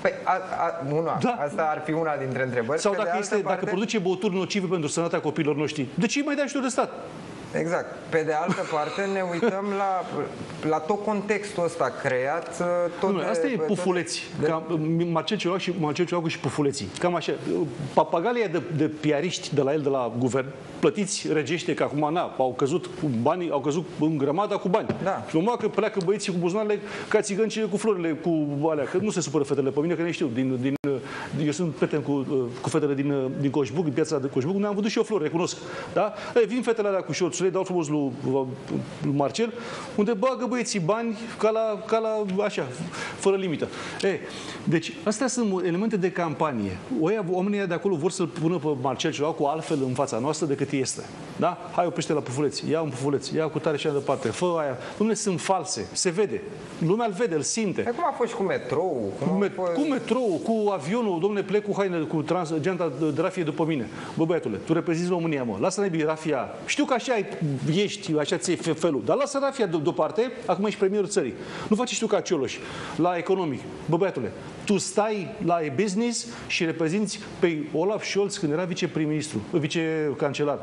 Păi, a, a, una, da. asta ar fi una dintre întrebări. Sau dacă, este, parte... dacă produce băuturi nocive pentru sănătatea copiilor noștri, de ce mai dai ajutor de stat? Exact. Pe de altă parte ne uităm la, la tot contextul ăsta creat uh, tot nu, de, Asta e pufuleți. De... Ca Marcel Ciolacu și, Marcel Ciolacu și pufuleții. Cam așa. Papagalia de, de piariști de la el, de la guvern, plătiți regește, că acum na, au căzut cu banii, au căzut în grămada cu bani. Da. Și normal că pleacă băieții cu buzunarele ca țigăncile cu florile, cu alea, că nu se supără fetele pe mine, că ne știu. Din, din, eu sunt prieten cu, uh, cu fetele din, uh, din Coșbuc, din piața de Coșbuc, ne-am văzut și eu flori, recunosc. Da? E, vin fetele alea cu șorțurile, dau frumos lui, lui Marcel, unde bagă băieții bani ca la, ca la așa, fără limită. E, deci, astea sunt elemente de campanie. Oia, oamenii de acolo vor să-l pună pe Marcel ceva cu altfel în fața noastră decât este. Da? Hai, oprește la pufuleț, ia un pufuleț, ia cu tare și de departe, fă aia. Dom'le, sunt false, se vede. Lumea îl vede, îl simte. Pe cum a fost și cu metrou? Cum, cu, me- fost... cu metrou, cu avionul, domne, plec cu haine, cu trans, geanta de rafie după mine. Bă, băiatule, tu reprezinți România, mă. Lasă ne rafia. Știu că așa ești, așa ți felul, dar lasă rafia deoparte, acum ești premierul țării. Nu faci tu ca Cioloș, la economic. Bă, băiatule, tu stai la e-business și reprezinți pe Olaf Scholz când era viceprim-ministru, vicecancelar.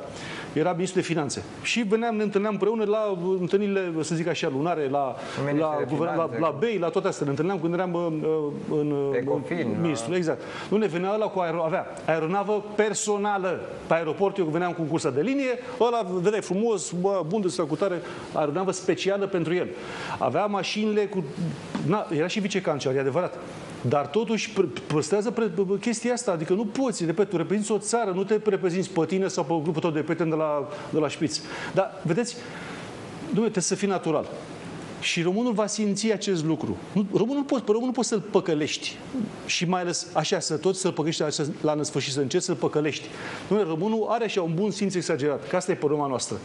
Era ministru de finanțe. Și veneam, ne întâlneam împreună la întâlnirile, să zic așa, lunare, la, la, guvern, la, la BEI, la toate astea. Ne întâlneam când eram în, în, Ecofin, ministru. Da. Exact. Nu ne venea ăla cu aer, avea aeronavă personală. Pe aeroport eu veneam cu cursa de linie, ăla vedea frumos, bă, bun de cu tare, aeronavă specială pentru el. Avea mașinile cu... Na, era și vicecancelar, e adevărat. Dar totuși pr- păstrează pre- chestia asta, adică nu poți, repet, tu reprezinți o țară, nu te reprezinți pe tine sau pe grupul tău de prieteni de la, de la șpiț. Dar, vedeți, Dom'le, trebuie să fii natural. Și românul va simți acest lucru. Nu, românul poți, pe românul poți să-l păcălești. Și mai ales așa, să tot să-l păcălești așa, la năsfășit, să încerci să-l păcălești. Dom'le, românul are așa un bun simț exagerat, că asta e problema noastră.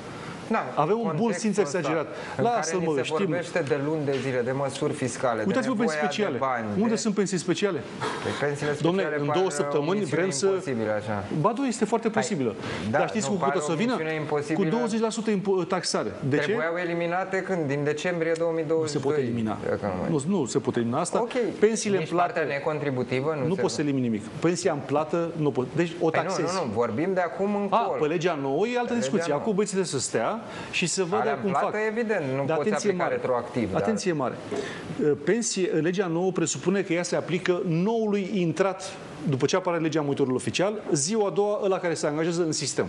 Da, Avem un bun contextul simț ăsta exagerat. În Lasă-l, care mă, ni se știm. vorbește de luni de zile, de măsuri fiscale, Uitați-vă de pensii nevoia speciale. de bani. Unde de... sunt pensii speciale? Pe pensiile Domnule, speciale în pare două o săptămâni misiune vrem să... imposibilă, așa. Ba, nu, este foarte posibilă. da, Dar știți nu, cum pare pot să o vină? misiune Cu imposibilă. 20% impo- taxare. De ce? Trebuiau eliminate când? Din decembrie 2022. Nu se pot elimina. Dacă nu mai- Nu, nu se pot elimina asta. Ok. Pensiile în Nici plată... partea necontributivă nu, Nu se poți să elimini nimic. Pensia în plată nu poți. Deci o Păi nu, taxezi. nu, nu, vorbim de acum A, încolo. pe legea nouă e altă Legea discuție. nouă. Acum băieții trebuie să stea și să vadă Alea în cum plată, fac. evident, nu Dar poți atenție aplica mare. retroactiv, dar- Atenție mare. Pensie, legea nouă presupune că ea se aplică noului intrat după ce apare legea monitorului oficial, ziua a doua ăla care se angajează în sistem.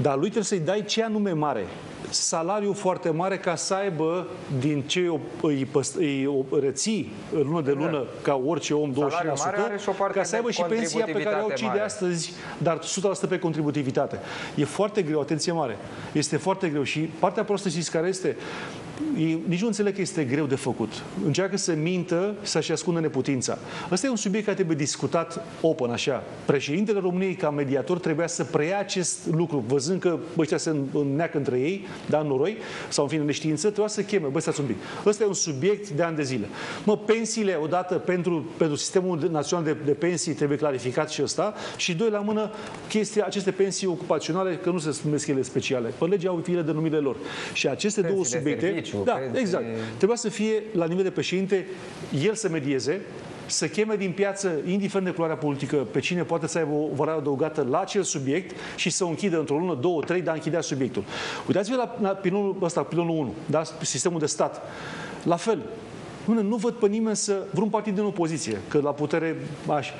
Dar lui trebuie să-i dai ce anume mare salariu foarte mare ca să aibă din ce o- îi, păst- îi o- reții lună de lună ca orice om 25%, Salariu mare are și o parte ca să de aibă și pensia pe care o au cei de contributivitate astăzi, dar 100% pe contributivitate. E foarte greu, atenție mare. Este foarte greu și partea prostă știți care este? Ei, nici nu înțeleg că este greu de făcut. Încearcă să mintă, să-și ascundă neputința. Ăsta e un subiect care trebuie discutat open, așa. Președintele României, ca mediator, trebuia să preia acest lucru, văzând că ăștia se înneacă între ei, da, în noroi, sau în fine neștiință, trebuia să cheme, bă, stați un pic. Ăsta e un subiect de ani de zile. Mă, pensiile, odată, pentru, pentru sistemul național de, de pensii trebuie clarificat și ăsta, și doi, la mână, chestia, aceste pensii ocupaționale, că nu se numesc ele speciale, pe legea au fire de numile lor. Și aceste Pensii două de subiecte, serviciu, da, pensii- exact, trebuia să fie la nivel de președinte, el să medieze, să cheme din piață, indiferent de culoarea politică, pe cine poate să aibă o valoare adăugată la acel subiect și să o închidă într-o lună, două, trei, dar închidea subiectul. Uitați-vă la, la pilonul ăsta, pilonul 1, da? sistemul de stat. La fel, nu, nu văd pe nimeni să, vreun partid din opoziție, că la putere, așa,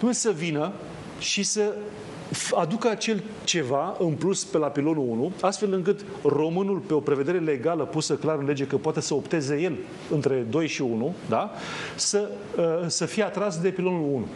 nu să vină și să f- aducă acel ceva în plus pe la pilonul 1, astfel încât românul, pe o prevedere legală pusă clar în lege că poate să opteze el între 2 și 1, da? să, uh, să fie atras de pilonul 1.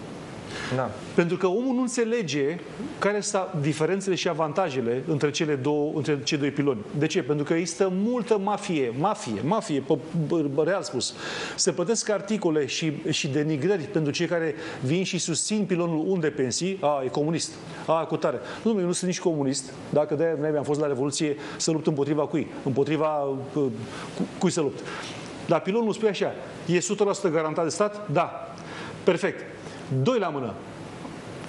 Da. Pentru că omul nu înțelege care sunt diferențele și avantajele între cele două, între cei doi piloni. De ce? Pentru că există multă mafie, mafie, mafie, pe, pe, real spus. Se plătesc articole și, și denigrări pentru cei care vin și susțin pilonul unde pensii, a, e comunist, a, cu tare. Nu, eu nu sunt nici comunist, dacă de-aia noi am fost la Revoluție să lupt împotriva cui? Împotriva uh, cu, cui să lupt? Dar pilonul spune așa, e 100% garantat de stat? Da. Perfect. Doi la mână.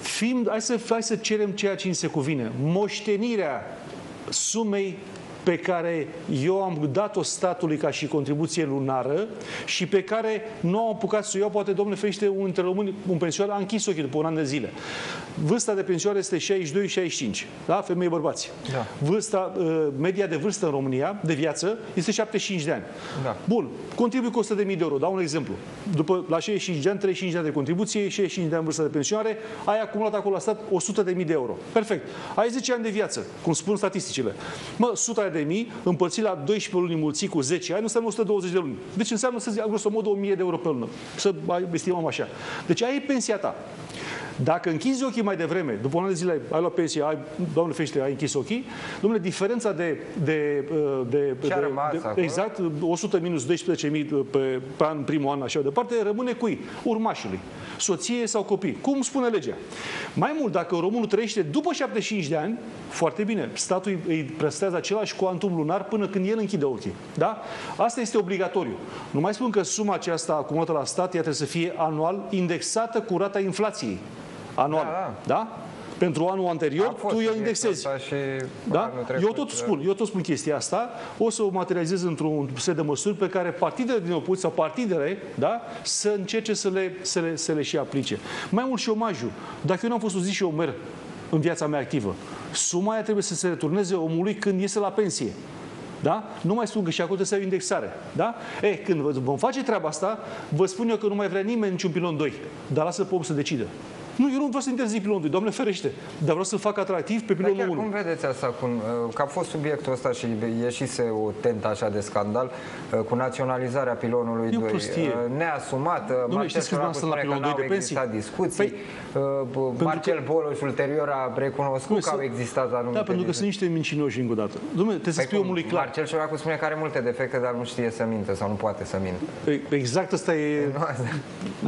Fim, hai, să, hai să cerem ceea ce ni se cuvine. Moștenirea sumei pe care eu am dat-o statului ca și contribuție lunară și pe care nu am apucat să o iau, poate, domnule ferește, un dintre români, un pensionar, a închis ochii după un an de zile. Vârsta de pensionar este 62-65, da? Femei bărbați. Da. Vârsta, uh, media de vârstă în România, de viață, este 75 de ani. Da. Bun, contribui cu 100.000 de euro. Dau un exemplu. După, la 65 de ani, 35 de ani de contribuție, 65 de ani vârstă de pensionare, ai acumulat acolo la stat 100.000 de euro. Perfect. Ai 10 ani de viață, cum spun statisticile. Mă, 100 de mii împărțit la 12 luni mulțit cu 10 ani, înseamnă 120 de luni. Deci înseamnă să zic, grosomod 1000 de euro pe lună. Să estimăm așa. Deci ai pensia ta. Dacă închizi ochii mai devreme, după un an de zile ai luat pensie, ai, doamne fește, ai închis ochii, domnule, diferența de, de, de, Ce a de, rămas de, acolo? exact, 100 minus 12.000 pe, pe an, primul an, așa de departe, rămâne cui? Urmașului. Soție sau copii. Cum spune legea. Mai mult, dacă românul trăiește după 75 de ani, foarte bine, statul îi- îi prestează același cuantum lunar până când el închide ochii. Da? Asta este obligatoriu. Nu mai spun că suma aceasta acumulată la stat, ea trebuie să fie anual indexată cu rata inflației. Anual. Da, Da? Pentru anul A anterior, fost tu îi subiectul indexezi. ăsta Și Da? anul trecut, Eu tot spun, eu tot spun chestia asta, o să o materializez într-un set de măsuri pe care partidele din opoziție sau partidele, da, să încerce să le, să le, să le și aplice. Mai mult și șomajul. Dacă eu n-am fost zi și omer în viața mea activă, suma aia trebuie să se returneze omului când iese la pensie. Da? Nu mai spun că și acolo trebuie să ai o indexare. Da? Eh, când vă- vom face treaba asta, vă spun eu că nu mai vrea nimeni niciun pilon 2. Dar lasă pe om să decidă. Nu, eu nu vreau să interzic pilonul 2, Doamne ferește, dar vreau să fac atractiv pe Dar pilonul chiar 1. cum vedeți asta? Cum, uh, că a fost subiectul ăsta și ieșise o tentă așa de scandal uh, cu naționalizarea pilonului E o 2. prostie. uh, Neasumat. uh, Marcel știți câți Ciolacu bani sunt la spune că pilonul n-au 2 de pensii? existat discuții. Păi, Uh, Marcel Boloș ulterior a recunoscut că au să- existat anumite Da, pentru că discuții. sunt niște mincinoși încă o dată. Dom'le, trebuie să Păi spui cum, omului clar. Marcel Ciolacu spune că are multe defecte, dar nu știe să mintă sau nu poate să mintă. E- Exact asta e...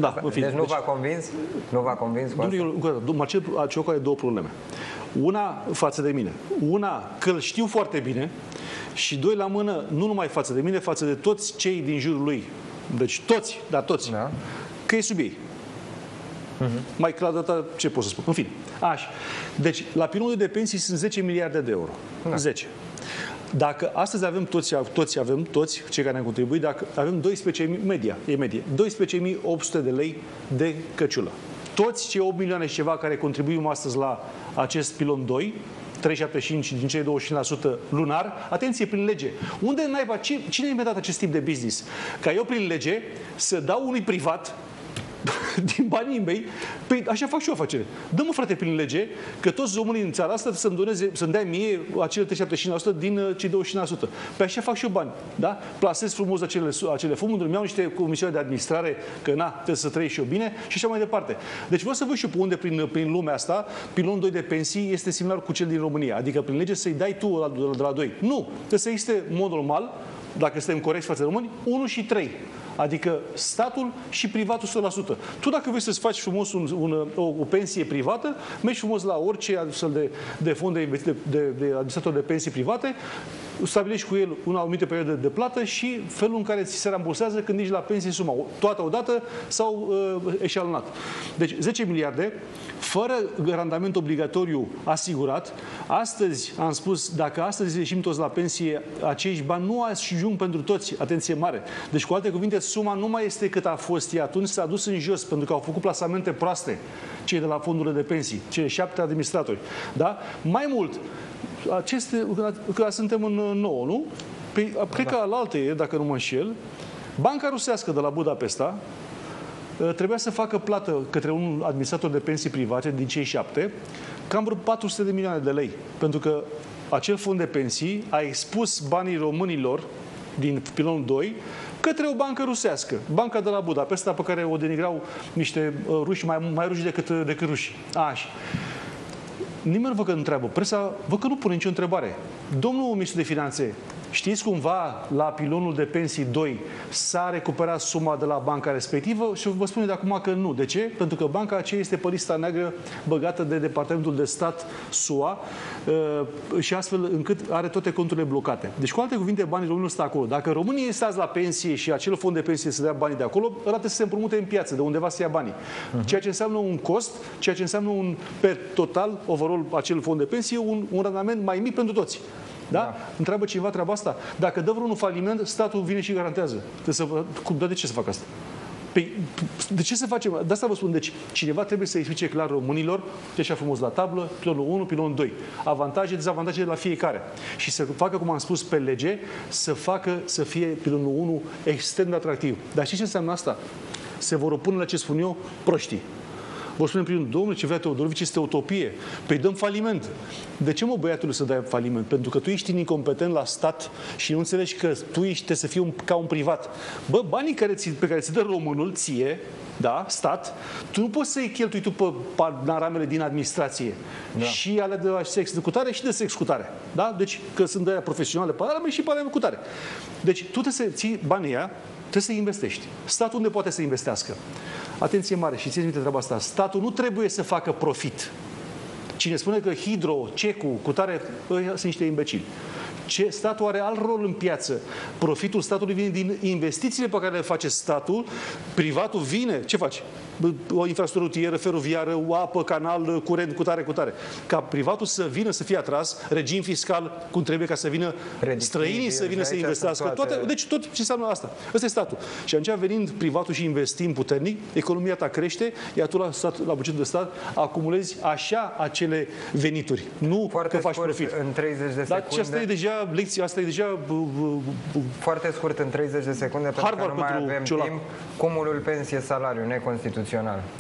Da, în fine. Deci nu v-a convins? Nu v-a convins cu asta? Domnul, eu, încă o dată, domnul Marcel Ciocu are două probleme. Una față de mine. Una, că îl știu foarte bine și doi la mână, nu numai față de mine, față de toți cei din jurul lui. Deci toți, dar toți. Da. Că e sub ei. Mai clar data, ce pot să spun? În fine. Așa. Deci, la pilonul de pensii sunt 10 miliarde de euro. Da. 10. Dacă astăzi avem toți, toți avem, toți cei care ne-am contribuit, dacă avem 12.000, media, e medie, 12.800 de lei de căciulă. Toți cei 8 milioane și ceva care contribuim astăzi la acest pilon 2, 375 din cei 25% lunar, atenție, prin lege. Unde naiba, cine, cine a inventat acest tip de business? Ca eu prin lege să dau unui privat <laughs> din banii mei, păi așa fac și eu afacere. Dă-mă, frate, prin lege, că toți românii în țara asta să-mi, doneze, să-mi dea mie acele 375% din uh, cei 25%. Păi așa fac și eu bani, da? Plasez frumos acele, acele fonduri, îmi iau niște comisiuni de administrare, că na, trebuie să trăiesc și eu bine și așa mai departe. Deci vreau să văd și eu pe unde prin, prin lumea asta, pilonul 2 de pensii este similar cu cel din România. Adică prin lege să-i dai tu la, de la, de la 2. Nu, trebuie să existe în mod normal, dacă suntem corecți față de români, 1 și 3. Adică statul și privatul 100%. Tu dacă vrei să-ți faci frumos un, un, o, o pensie privată, mergi frumos la orice astfel de, de fond de, investi- de, de, de administrator de pensii private, stabilești cu el o anumită perioadă de plată și felul în care ți se rambursează când ești la pensie suma, toată odată sau uh, eșalonat. Deci 10 miliarde, fără randament obligatoriu asigurat. Astăzi am spus, dacă astăzi ieșim toți la pensie, acești bani nu ajung pentru toți, atenție mare. Deci, cu alte cuvinte, suma nu mai este cât a fost ea atunci, s-a dus în jos, pentru că au făcut plasamente proaste cei de la fondurile de pensii, cei șapte administratori. Da? Mai mult, aceste, că suntem în nouă, nu? Păi, cred că la alte, dacă nu mă înșel, Banca Rusească de la Budapesta uh, trebuia să facă plată către un administrator de pensii private din cei șapte, cam vreo 400 de milioane de lei. Pentru că acel fond de pensii a expus banii românilor din pilonul 2 către o bancă rusească, banca de la Budapesta, pe care o denigrau niște uh, ruși mai, mai ruși decât, decât ruși. Așa. Nimeni nu văd că întreabă. Presa văd că nu pune nicio întrebare. Domnul ministru de Finanțe, știți cumva la pilonul de pensii 2 s-a recuperat suma de la banca respectivă? Și vă spune de acum că nu. De ce? Pentru că banca aceea este pe lista neagră băgată de Departamentul de Stat SUA uh, și astfel încât are toate conturile blocate. Deci, cu alte cuvinte, banii românilor sunt acolo. Dacă românii stați la pensie și acel fond de pensie să dea banii de acolo, ăla trebuie să se împrumute în piață, de undeva să ia banii. Ceea ce înseamnă un cost, ceea ce înseamnă un per total, overall, acel fond de pensie, un, un randament mai mic pentru toți. Da? da? Întreabă cineva treaba asta. Dacă dă vreunul faliment, statul vine și garantează. Trebuie să, cum, dar de ce să fac asta? Păi, de ce să facem? De asta vă spun. Deci, cineva trebuie să explice clar românilor, ce așa frumos la tablă, pilonul 1, pilonul 2. Avantaje, dezavantaje de la fiecare. Și să facă, cum am spus, pe lege, să facă să fie pilonul 1 extrem de atractiv. Dar știți ce înseamnă asta? Se vor opune la ce spun eu proștii. Vă spune primul, domnule, ce vrea Teodorovici este utopie. Păi dăm faliment. De ce, mă, băiatul, să dai faliment? Pentru că tu ești incompetent la stat și nu înțelegi că tu ești să fii un, ca un privat. Bă, banii care ți, pe care ți dă românul, ție, da, stat, tu nu poți să-i cheltui tu pe panoramele din administrație. Da. Și ale de sex de cutare și de sex cutare. Da? Deci, că sunt de aia profesionale panorame și panorame cutare. Deci, tu trebuie să ții banii aia, trebuie să investești. Statul unde poate să investească? Atenție mare și țineți minte treaba asta. Statul nu trebuie să facă profit. Cine spune că Hidro, Cecu, cutare, ăia sunt niște imbecili. Ce, statul are alt rol în piață. Profitul statului vine din investițiile pe care le face statul, privatul vine, ce face? O infrastructură rutieră, feroviară, o apă, canal, curent, cutare, cutare. Ca privatul să vină, să fie atras, regim fiscal, cum trebuie ca să vină străinii să vină să investească. Toate, deci tot ce înseamnă asta. Ăsta e statul. Și atunci, venind privatul și investim puternic, economia ta crește, iar tu la, stat, la bugetul de stat acumulezi așa acele venituri. Nu Foarte că faci scurt, profit. în 30 de secunde. Dar ce asta e deja lecția, asta e deja Foarte scurt, în 30 de secunde, pentru Harvard că nu mai pentru avem Ciolacu. timp, cumulul pensie-salariu neconstituțional.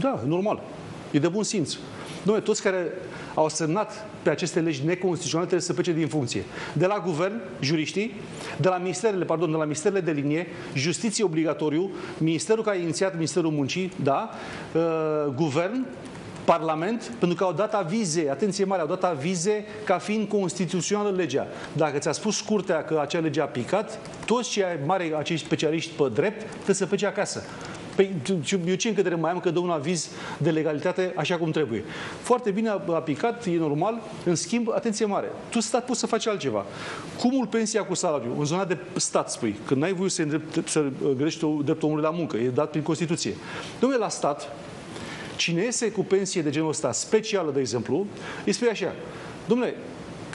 Da, normal. E de bun simț. Noi, toți care au semnat pe aceste legi neconstituționale trebuie să plece din funcție. De la guvern, juriștii, de la ministerele, pardon, de la ministerele de linie, justiție obligatoriu, ministerul care a inițiat Ministerul Muncii, da, uh, guvern, Parlament, pentru că au dat avize, atenție mare, au dat avize ca fiind constituțională legea. Dacă ți-a spus curtea că acea lege a picat, toți cei mari, acești specialiști pe drept, trebuie să plece acasă. Păi, eu ce încredere mai am că dă un aviz de legalitate așa cum trebuie? Foarte bine a, a picat, e normal. În schimb, atenție mare, tu stat poți să faci altceva. Cumul pensia cu salariu, în zona de stat, spui, când n-ai voie să, îndrept, să grești dreptul omului la muncă, e dat prin Constituție. Domnule, la stat, Cine iese cu pensie de genul ăsta, specială, de exemplu, îi spune așa, domnule,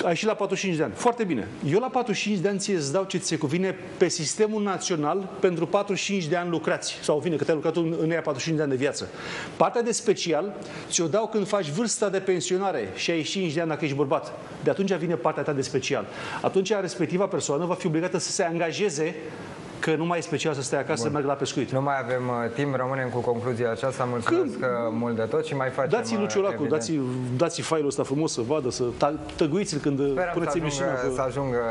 ai și la 45 de ani. Foarte bine. Eu la 45 de ani ție îți dau ce ți se cuvine pe sistemul național pentru 45 de ani lucrați. Sau vine că te-ai lucrat în, în ea 45 de ani de viață. Partea de special ți-o dau când faci vârsta de pensionare, 65 de ani dacă ești bărbat. De atunci vine partea ta de special. Atunci respectiva persoană va fi obligată să se angajeze că nu mai e special să stai acasă, Bun. să merg la pescuit. Nu mai avem uh, timp, rămânem cu concluzia aceasta. Mulțumesc Când? Uh, mult de tot și mai facem Dați-i uh, Luciolacu, dați-i, dați file-ul ăsta frumos să vadă, să tăguiți-l când sperăm puneți emisiunea. Sperăm să ajungă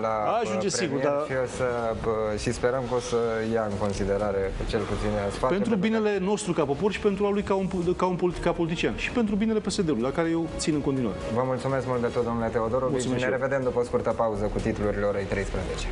la Ajunge sigur, dar... și, să, și sperăm că o să ia în considerare cel puțin sfatele. Pentru binele nostru ca popor și pentru a lui ca, un, ca, un, ca politician. Și pentru binele PSD-ului, la care eu țin în continuare. Vă mulțumesc mult de tot, domnule Teodorovici. Ne revedem după o scurtă pauză cu titlurile orei 13.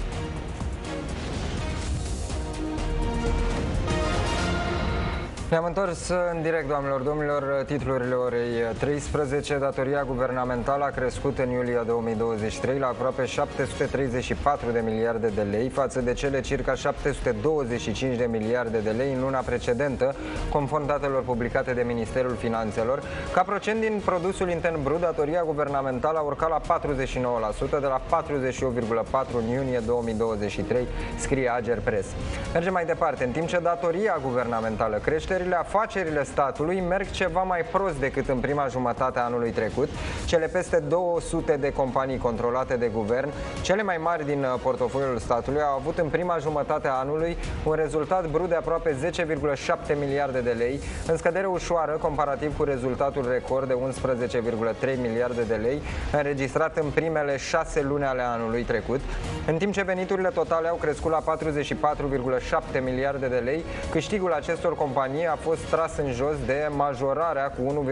Ne-am întors în direct, doamnelor, domnilor, titlurile orei 13. Datoria guvernamentală a crescut în iulie 2023 la aproape 734 de miliarde de lei față de cele circa 725 de miliarde de lei în luna precedentă, conform datelor publicate de Ministerul Finanțelor. Ca procent din produsul intern brut, datoria guvernamentală a urcat la 49% de la 48,4 în iunie 2023, scrie Ager Press. Mergem mai departe. În timp ce datoria guvernamentală crește, afacerile, afacerile statului merg ceva mai prost decât în prima jumătate a anului trecut. Cele peste 200 de companii controlate de guvern, cele mai mari din uh, portofoliul statului, au avut în prima jumătate a anului un rezultat brut de aproape 10,7 miliarde de lei, în scădere ușoară comparativ cu rezultatul record de 11,3 miliarde de lei înregistrat în primele șase luni ale anului trecut, în timp ce veniturile totale au crescut la 44,7 miliarde de lei, câștigul acestor companii a fost tras în jos de majorarea cu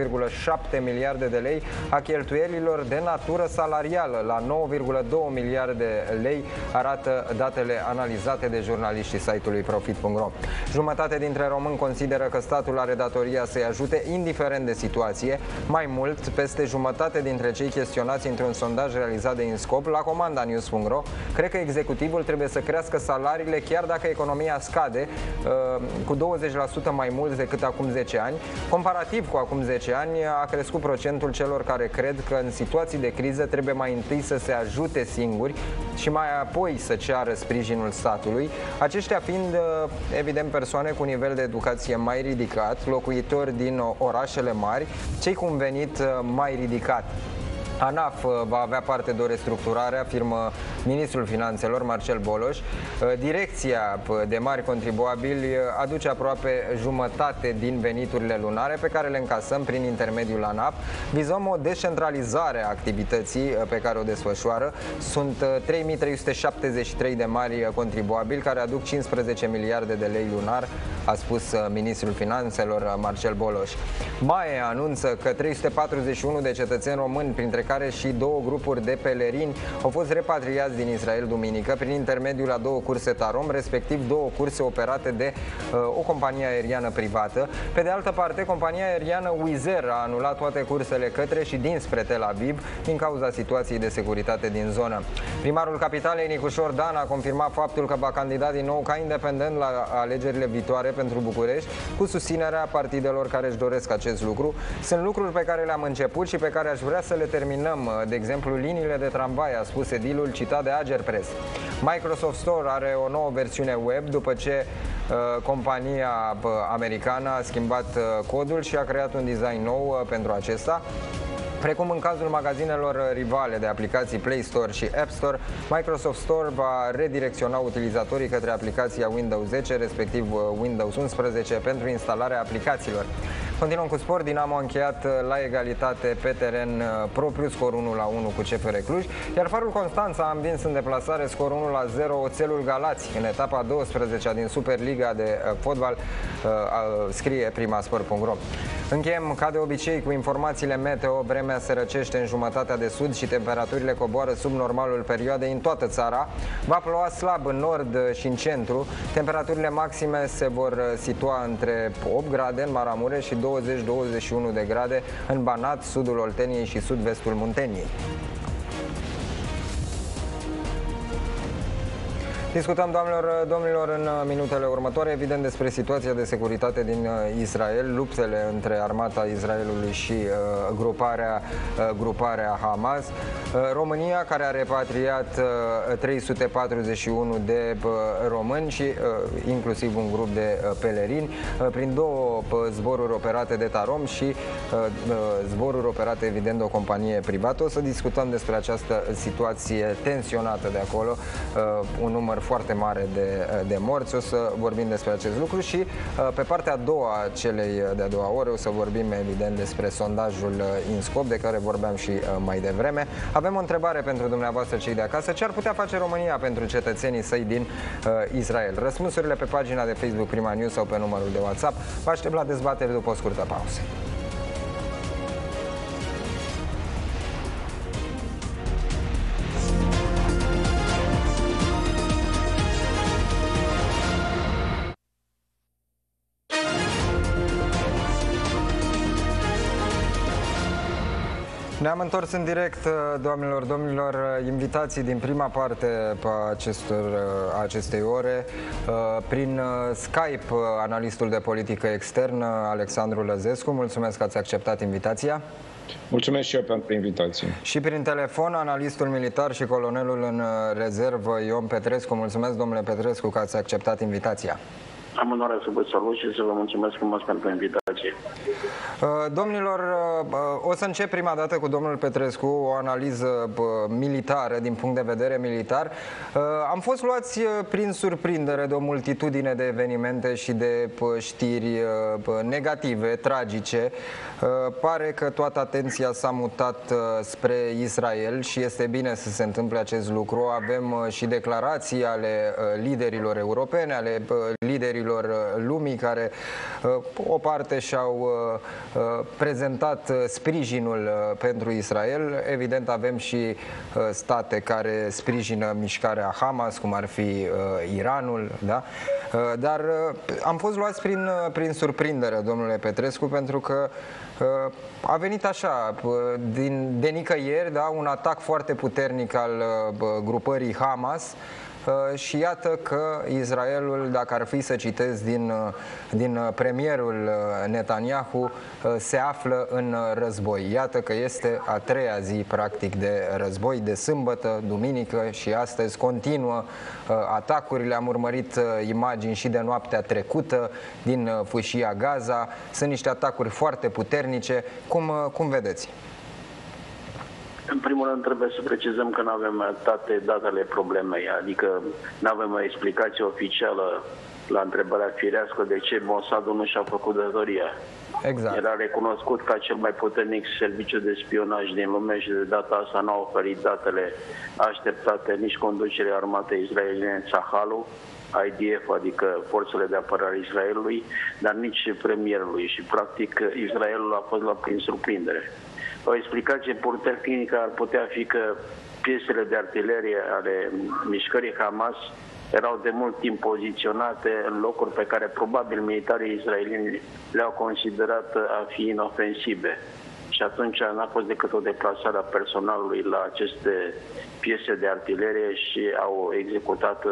1,7 miliarde de lei a cheltuielilor de natură salarială la 9,2 miliarde de lei, arată datele analizate de jurnaliștii site-ului Profit.ro. Jumătate dintre români consideră că statul are datoria să-i ajute indiferent de situație. Mai mult, peste jumătate dintre cei chestionați într-un sondaj realizat de Inscop la comanda News.ro cred că executivul trebuie să crească salariile chiar dacă economia scade uh, cu 20% mai mult mulți decât acum 10 ani. Comparativ cu acum 10 ani, a crescut procentul celor care cred că în situații de criză trebuie mai întâi să se ajute singuri și mai apoi să ceară sprijinul statului, aceștia fiind, evident, persoane cu nivel de educație mai ridicat, locuitori din orașele mari, cei cu un venit mai ridicat. ANAF uh, va avea parte de o restructurare, afirmă ministrul finanțelor Marcel Boloș. Uh, direcția uh, de mari contribuabili aduce aproape jumătate din veniturile lunare pe care le încasăm prin intermediul ANAF. Vizăm o descentralizare a activității pe care o desfășoară. Sunt 3373 de mari contribuabili care aduc 15 miliarde de lei lunar, a spus ministrul finanțelor Marcel Boloș. Mai anunță că 341 de cetățeni români, printre care și două grupuri de pelerini au fost repatriați din Israel duminică prin intermediul a două curse Tarom, respectiv două curse operate de uh, o companie aeriană privată. Pe de altă parte, compania aeriană Wizz Air a anulat toate cursele către și dinspre Tel Aviv din cauza situației de securitate din zonă. Primarul capitalei Nicușor Dan a confirmat faptul că va candida din nou ca independent la alegerile viitoare pentru București, cu susținerea partidelor care își doresc acest lucru. Sunt lucruri pe care le-am început și pe care aș vrea să le termin terminăm, uh, de exemplu, liniile de tramvai, a spus edilul citat de Ager Press. Microsoft Store are o nouă versiune web după ce uh, compania uh, americană a schimbat uh, codul și a creat un design nou uh, pentru acesta. Precum în cazul magazinelor rivale de aplicații Play Store și App Store, Microsoft Store va redirecționa utilizatorii către aplicația Windows 10, respectiv uh, Windows 11, pentru instalarea aplicațiilor. Continuăm cu sport. Dinamo a încheiat uh, la egalitate pe teren uh, propriu, scor 1 la 1 cu CFR Cluj, iar Farul Constanța a învins în deplasare scor 1 la 0 Oțelul Galați în etapa 12 din Superliga de uh, fotbal, scrie primasport.ro. Încheiem ca de obicei cu informațiile meteo. Vremea se răcește în jumătatea de sud și temperaturile coboară sub normalul perioadei în toată țara. Va ploua slab în nord și în centru. Temperaturile maxime se vor situa între 8 grade în Maramureș și 20-21 de grade în Banat, sudul Olteniei și sud-vestul Munteniei. Discutăm, doamnelor, domnilor, în minutele următoare, evident, despre situația de securitate din uh, Israel, luptele între armata Israelului și uh, gruparea, uh, gruparea Hamas. Uh, România, care a repatriat uh, 341 de uh, români și uh, inclusiv un grup de uh, pelerini, uh, prin două uh, zboruri operate de Tarom și uh, uh, zboruri operate, evident, de o companie privată. O să discutăm despre această situație tensionată de acolo, uh, un număr foarte mare de, de morți. O să vorbim despre acest lucru și uh, pe partea a doua celei de-a doua ore o să vorbim evident despre sondajul uh, INSCOP de care vorbeam și uh, mai devreme. Avem o întrebare pentru dumneavoastră cei de acasă. Ce ar putea face România pentru cetățenii săi din uh, Israel? Răspunsurile pe pagina de Facebook Prima News sau pe numărul de WhatsApp. Vă aștept la dezbatere după o scurtă pauză. Ne-am întors în direct, uh, doamnelor, domnilor, uh, invitații din prima parte a, acestor, uh, a acestei ore. Prin Skype, analistul de politică externă, Alexandru Lăzescu. Mulțumesc că ați acceptat invitația. Mulțumesc și eu pentru invitație. Și prin telefon, analistul militar și colonelul în rezervă, Ion Petrescu. Mulțumesc, domnule Petrescu, că ați acceptat invitația. Am onoarea să vă salut și să vă mulțumesc frumos pentru invitație. Uh, domnilor, uh, uh, o să încep prima dată cu domnul Petrescu o analiză militară, din punct de vedere militar. Am fost luați prin surprindere de o multitudine de evenimente și de știri negative, tragice. Pare că toată atenția s-a mutat spre Israel și este bine să se întâmple acest lucru. Avem și declarații ale liderilor europene, ale liderilor țărilor uh, lumii care uh, o parte și-au uh, prezentat sprijinul pentru Israel. Evident avem și state care sprijină mișcarea Hamas, cum ar fi Iranul, da? Dar am fost luați prin, prin surprindere, domnule Petrescu, pentru că a venit așa, din, de nicăieri, da, un atac foarte puternic al grupării Hamas, Uh, și iată că Israelul, dacă ar fi să citesc din, uh, din uh, premierul Netanyahu, se află în război. Iată că este a treia zi, practic, de război, de sâmbătă, duminică și astăzi continuă atacurile. Am urmărit imagini și de noaptea trecută din fâșia Gaza. Sunt niște atacuri foarte puternice. Cum, cum vedeți? În primul rând trebuie să precizăm că nu avem toate datele problemei, adică nu avem o explicație oficială la întrebarea firească de ce Mossadul nu și-a făcut datoria. Exact. Era recunoscut ca cel mai puternic serviciu de spionaj din lume și de data asta n-a oferit datele așteptate nici conducerea armatei israeliene Sahalu, IDF, adică Forțele de Apărare Israelului, dar nici premierului și practic Israelul a fost la prin surprindere. O explicație pur tehnică ar putea fi că piesele de artilerie ale mișcării Hamas erau de mult timp poziționate în locuri pe care probabil militarii israelieni le-au considerat a fi inofensive. Și atunci n-a fost decât o deplasare a personalului la aceste piese de artilerie și au executat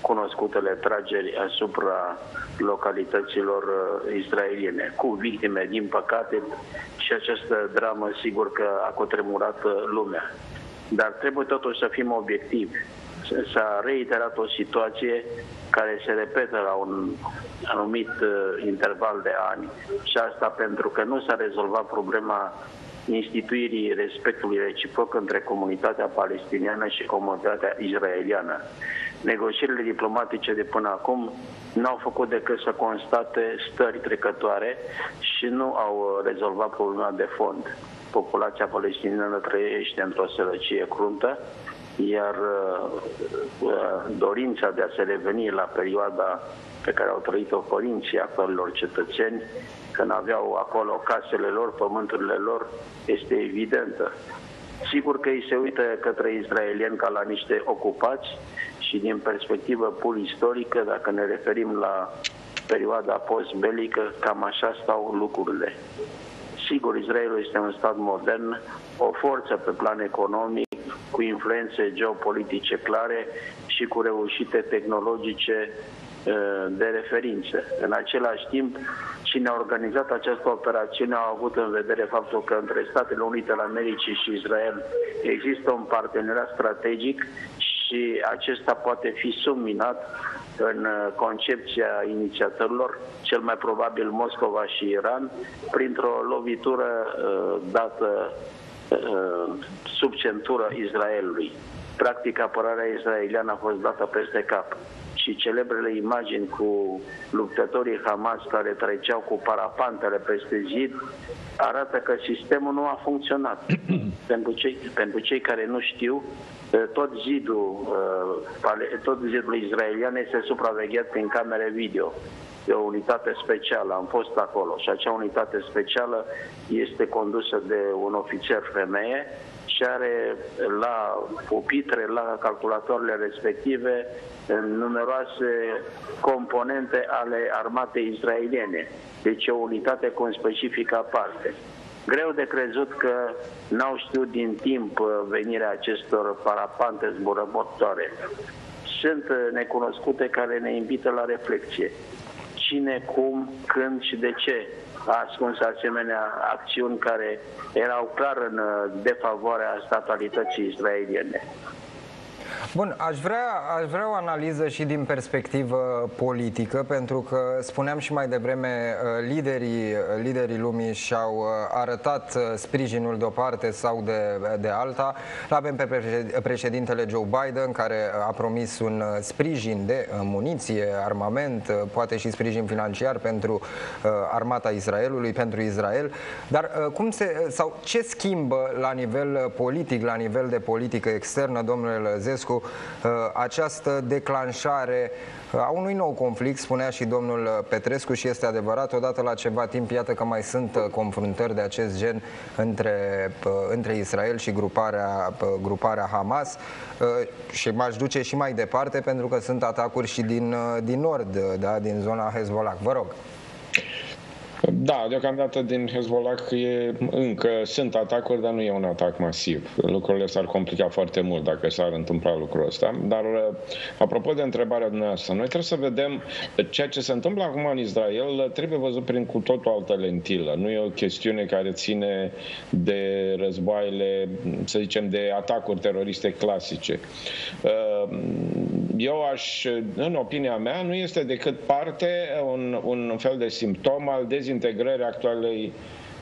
cunoscutele trageri asupra localităților uh, israeliene, cu victime, din păcate, și această dramă sigur că a cutremurat uh, lumea. Dar trebuie totuși să fim obiectivi. S-a reiterat o situație care se repetă la un anumit uh, interval de ani și asta pentru că nu s-a rezolvat problema instituirii respectului reciproc între comunitatea palestiniană și comunitatea israeliană. Negocierile diplomatice de până acum n-au făcut decât să constate stări trecătoare și nu au rezolvat problema de fond. Populația palestiniană trăiește într-o sărăcie cruntă, iar uh, uh, dorința de a se reveni la perioada pe care au trăit-o părinții actualilor cetățeni, când aveau acolo casele lor, pământurile lor, este evidentă. Sigur că ei se uită către israelieni ca la niște ocupați și din perspectivă pur istorică, dacă ne referim la perioada post-belică, cam așa stau lucrurile. Sigur, Israelul este un stat modern, o forță pe plan economic, cu influențe geopolitice clare și cu reușite tehnologice uh, de referință. În același timp, cine a organizat această operațiune a avut în vedere faptul că între Statele Unite ale Americii și Israel există un parteneriat strategic și acesta poate fi subminat în uh, concepția inițiatorilor, cel mai probabil Moscova și Iran, printr-o lovitură uh, dată uh, sub centură Israelului. Practic, apărarea israeliană a fost dată peste cap și celebrele imagini cu luptătorii Hamas care treceau cu parapantele peste zid arată că sistemul nu a funcționat. <clears throat> pentru, cei, pentru cei care nu știu, Eh, tot zidul, eh, tot zidul israelian este supravegheat prin camere video. E o unitate specială, am fost acolo și acea unitate specială este condusă de un ofițer femeie și are la pupitre, la calculatoarele respective, numeroase componente ale armatei israeliene. Deci e o unitate cu un specific aparte. Greu de crezut că n-au știut din timp uh, venirea acestor parapante zburătoare. Sunt uh, necunoscute care ne invită la reflexie. Cine, cum, când și de ce a ascuns asemenea acțiuni care erau clar în uh, defavoarea statalității israeliene. Bun, aș vrea, aș vrea o analiză și din perspectivă politică, pentru că spuneam și mai devreme, uh, liderii, uh, liderii lumii și-au uh, arătat sprijinul de o parte sau de, de alta. L-avem pe președintele Joe Biden, care a promis un sprijin de muniție, armament, poate și sprijin financiar pentru armata Israelului, pentru Israel. Dar cum se, sau ce schimbă la nivel politic, la nivel de politică externă, domnule Lăzescu, Uh, această declanșare uh, a unui nou conflict, spunea și domnul Petrescu și este adevărat, odată la ceva timp, iată că mai sunt uh, confruntări de acest gen între, între Israel și gruparea, gruparea Hamas și m-aș duce și mai departe pentru că sunt atacuri și din, din nord, da, din zona Hezbollah. Vă rog. Da, deocamdată din Hezbollah e, încă sunt atacuri, dar nu e un atac masiv. Lucrurile s-ar complica foarte mult dacă s-ar întâmpla lucrul ăsta. Dar, uh, apropo de întrebarea dumneavoastră, noi trebuie să vedem ceea ce se întâmplă acum în Israel, trebuie văzut prin cu totul altă lentilă. Nu e o chestiune care ține de războaiele, să zicem, de atacuri teroriste clasice. Uh, eu aș, în opinia mea, nu este decât parte, un, un fel de simptom al dezi dezintegrării actualei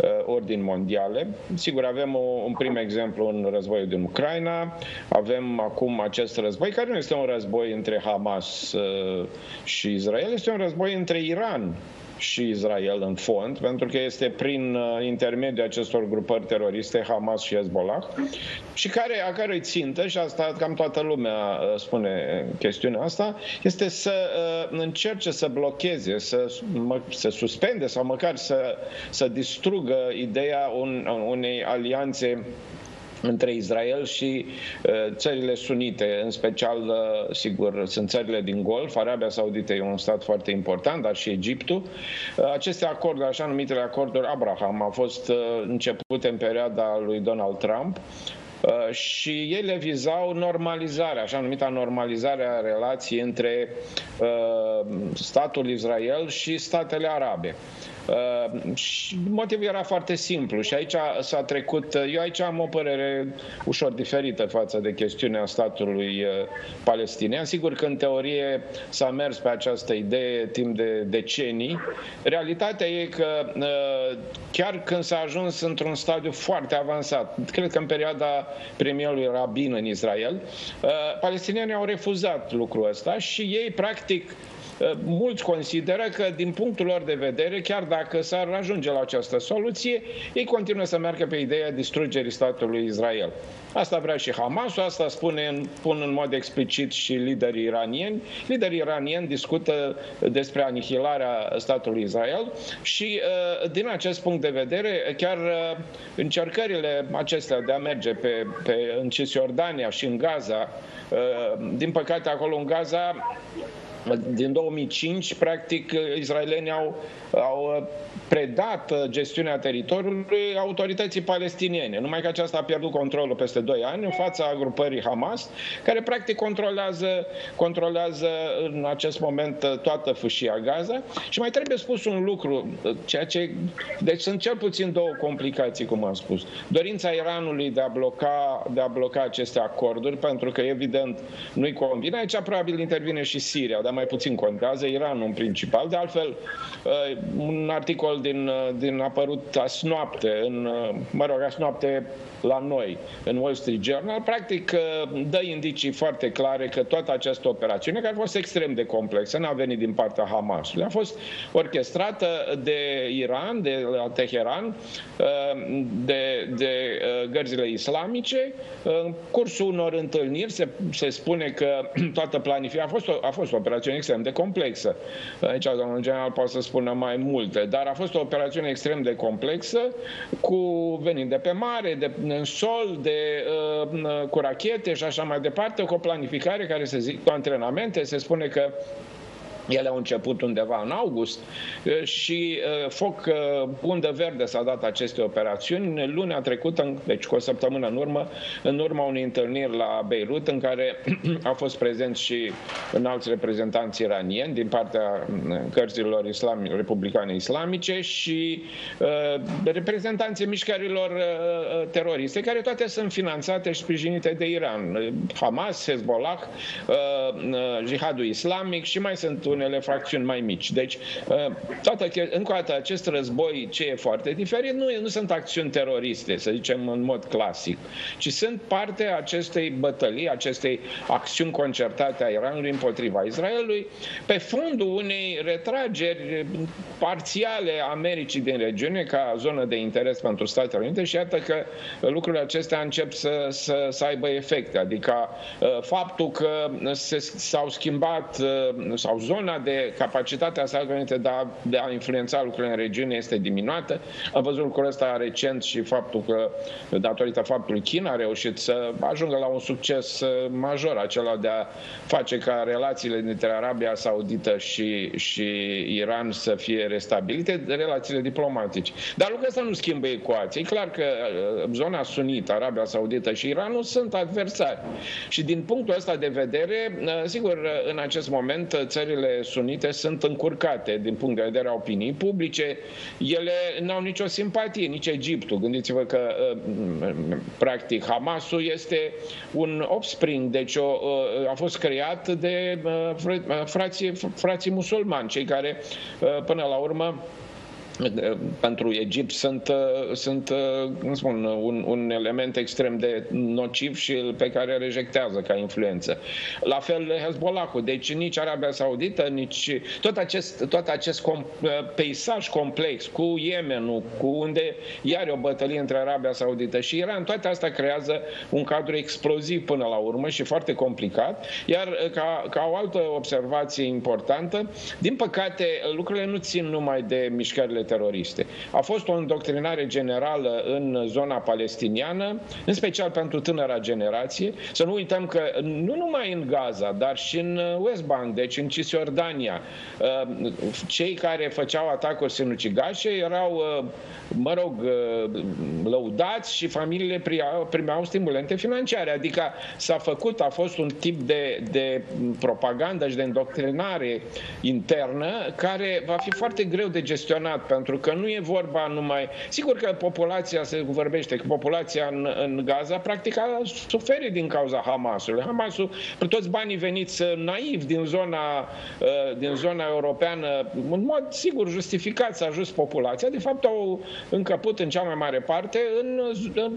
uh, ordini mondiale. Sigur, avem o, un prim exemplu în războiul din Ucraina, avem acum acest război, care nu este un război între Hamas uh, și Israel, este un război între Iran și Israel în fond, pentru că este prin uh, intermediul acestor grupări teroriste, Hamas și Hezbollah, și care, a cărui țintă, și asta cam toată lumea uh, spune chestiunea asta, este să uh, încerce să blocheze, să, să suspende sau măcar să, să distrugă ideea un, unei alianțe între Israel și uh, țările sunite, în special, uh, sigur, sunt țările din Golf, Arabia Saudită e un stat foarte important, dar și Egiptul. Uh, aceste acorduri, așa numitele acorduri Abraham, au fost începute în perioada lui Donald Trump Uh, și ele vizau normalizarea, așa numita normalizare a relației între uh, statul Israel și statele arabe. Uh, și motivul era foarte simplu și aici s-a trecut, eu aici am o părere ușor diferită față de chestiunea statului uh, palestinian. Sigur că în teorie s-a mers pe această idee timp de decenii. Realitatea e că uh, chiar când s-a ajuns într-un stadiu foarte avansat, cred că în perioada premierului Rabin în Israel, palestinienii au refuzat lucrul ăsta și ei practic Eh, mulți consideră că, din punctul lor de vedere, chiar dacă s-ar ajunge la această soluție, ei continuă să meargă pe ideea distrugerii statului Israel. Asta vrea și Hamas, asta spune, pun în mod explicit și liderii iranieni. Liderii iranieni discută despre anihilarea statului Israel și, eh, din acest punct de vedere, chiar eh, încercările acestea de a merge pe, pe, în Cisjordania și în Gaza, din păcate acolo în Gaza din 2005, practic, israelienii au, au predat uh, gestiunea teritoriului autorității palestiniene. Numai că aceasta a pierdut controlul peste 2 ani în fața grupării Hamas, care practic controlează, controlează în acest moment uh, toată fâșia Gaza. Și mai trebuie spus un lucru, uh, ceea ce... Deci sunt cel puțin două complicații, cum am spus. Dorința Iranului de a bloca, de a bloca aceste acorduri, pentru că evident nu-i convine. Aici probabil intervine și Siria, dar mai puțin contează, Iranul în principal. De altfel, un articol articol din, uh, din apărut azi noapte, în, uh, mă rog, azi noapte la noi, în Wall Street Journal, practic uh, dă indicii foarte clare că toată această operațiune, care a fost extrem de complexă, n-a venit din partea Hamasului, a fost orchestrată de Iran, de la Teheran, de, de gărzile islamice. În cursul unor întâlniri se, se spune că <clears throat> toată planificarea a fost, o, a fost o operațiune extrem de complexă. Aici, domnul general, poate să spună mai multe, dar a fost o operațiune extrem de complexă, cu venind de pe mare, de în sol, de, uh, cu rachete și așa mai departe, cu o planificare care se zic, cu antrenamente, se spune că ele au început undeva în august și foc undă verde s-a dat aceste operațiuni. Luna trecută, deci cu o săptămână în urmă, în urma unei întâlniri la Beirut, în care <clears throat> au fost prezenți și înalți reprezentanți iranieni din partea cărților islami, republicane islamice și uh, reprezentanții mișcărilor uh, teroriste, care toate sunt finanțate și sprijinite de Iran. Hamas, Hezbollah, uh, uh, Jihadul Islamic și mai sunt unele fracțiuni mai mici. Deci, uh, toată, încă o dată, acest război, ce e foarte diferit, nu, nu sunt acțiuni teroriste, să zicem în mod clasic, ci sunt parte a acestei bătălii, acestei acțiuni concertate a Iranului împotriva Israelului, pe fondul unei retrageri parțiale a Americii din regiune ca zonă de interes pentru Statele Unite și iată că lucrurile acestea încep să, să, să aibă efecte, adică uh, faptul că s-au schimbat uh, sau zona zona de capacitatea Statelor Unite de a, de a influența lucrurile în regiune este diminuată. Am văzut lucrul ăsta recent și faptul că, datorită faptului China a reușit să ajungă la un succes uh, major, acela de a face ca relațiile dintre Arabia Saudită și, și Iran să fie restabilite, relațiile diplomatice. Dar lucrul ăsta nu schimbă ecuația. E clar că uh, zona sunită, Arabia Saudită și Iranul sunt adversari. Și din punctul ăsta de vedere, uh, sigur, în acest moment, țările sunite sunt încurcate din punct de vedere a opiniei publice. Ele n-au nicio simpatie, nici Egiptul. Gândiți-vă că, uh, practic, Hamasul este un offspring, deci o, uh, a fost creat de uh, frații, frații musulmani, cei care, până la urmă, pentru Egipt sunt, uh, sunt uh, cum spun, un, un element extrem de nociv și pe care rejectează ca influență. La fel Hezbollahul, deci nici Arabia Saudită, nici tot acest, tot acest com, uh, peisaj complex cu Yemenul, cu unde iar o bătălie între Arabia Saudită și Iran, toate astea creează un cadru exploziv până la urmă și foarte complicat. Iar ca, ca o altă observație importantă, din păcate lucrurile nu țin numai de mișcările teroriste. A fost o îndoctrinare generală în zona palestiniană, în special pentru tânăra generație. Să nu uităm că nu numai în Gaza, dar și în West Bank, deci în Cisjordania, cei care făceau atacuri sinucigașe erau, mă rog, lăudați și familiile primeau stimulente financiare. Adică s-a făcut, a fost un tip de, de propagandă și de îndoctrinare internă care va fi foarte greu de gestionat, pentru că nu e vorba numai... Sigur că populația, se vorbește, că populația în, în Gaza practic a suferit din cauza Hamasului. Hamasul, pe toți banii veniți naiv din zona, uh, din zona europeană, în mod sigur justificat s-a ajuns populația, de fapt au încăput în cea mai mare parte în,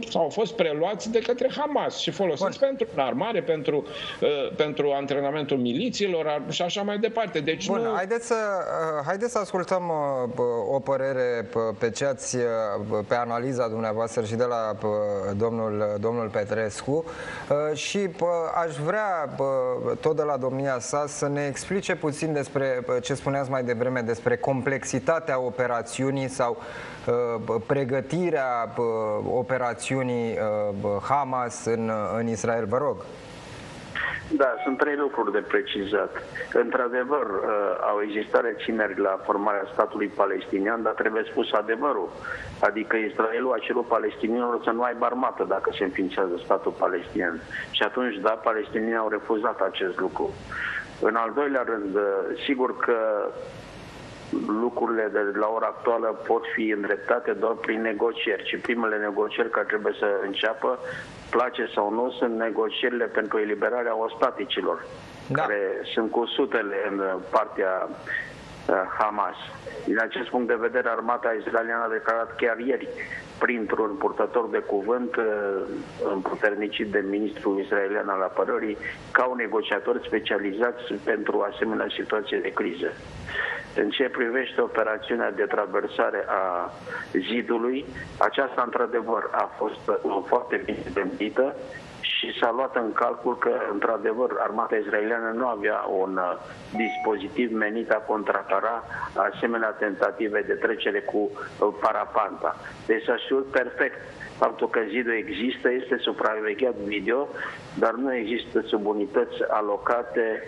sau au fost preluați de către Hamas și folosiți Bun. pentru armare, pentru, uh, pentru antrenamentul milițiilor și așa mai departe. Deci Bun, nu... haideți să, uh, haideți să ascultăm o părere pe ce ați, pe analiza dumneavoastră și de la domnul, domnul Petrescu și aș vrea tot de la domnia sa să ne explice puțin despre ce spuneați mai devreme, despre complexitatea operațiunii sau pregătirea operațiunii Hamas în, în Israel. Vă rog. Da, sunt trei lucruri de precizat. Într-adevăr, uh, au existat rețineri la formarea statului palestinian, dar trebuie spus adevărul. Adică Israelul a cerut palestinienilor să nu aibă armată dacă se înființează statul palestinian. Și atunci, da, palestinienii au refuzat acest lucru. În al doilea rând, uh, sigur că lucrurile de la ora actuală pot fi îndreptate doar prin negocieri și primele negocieri care trebuie să înceapă, place sau nu, sunt negocierile pentru eliberarea ostaticilor, da. care sunt cu sutele în partea uh, Hamas. Din acest punct de vedere, armata israeliană a declarat chiar ieri, printr-un purtător de cuvânt uh, împuternicit de ministrul israelian al apărării, ca un negociator specializat pentru asemenea situație de criză. În ce privește operațiunea de traversare a zidului, aceasta într-adevăr a fost foarte bine gândită și s-a luat în calcul că, într-adevăr, armata israeliană nu avea un uh, dispozitiv menit a contracara asemenea tentative de trecere cu uh, parapanta. Deci s-a știut perfect faptul că zidul există, este supravegheat video, dar nu există subunități alocate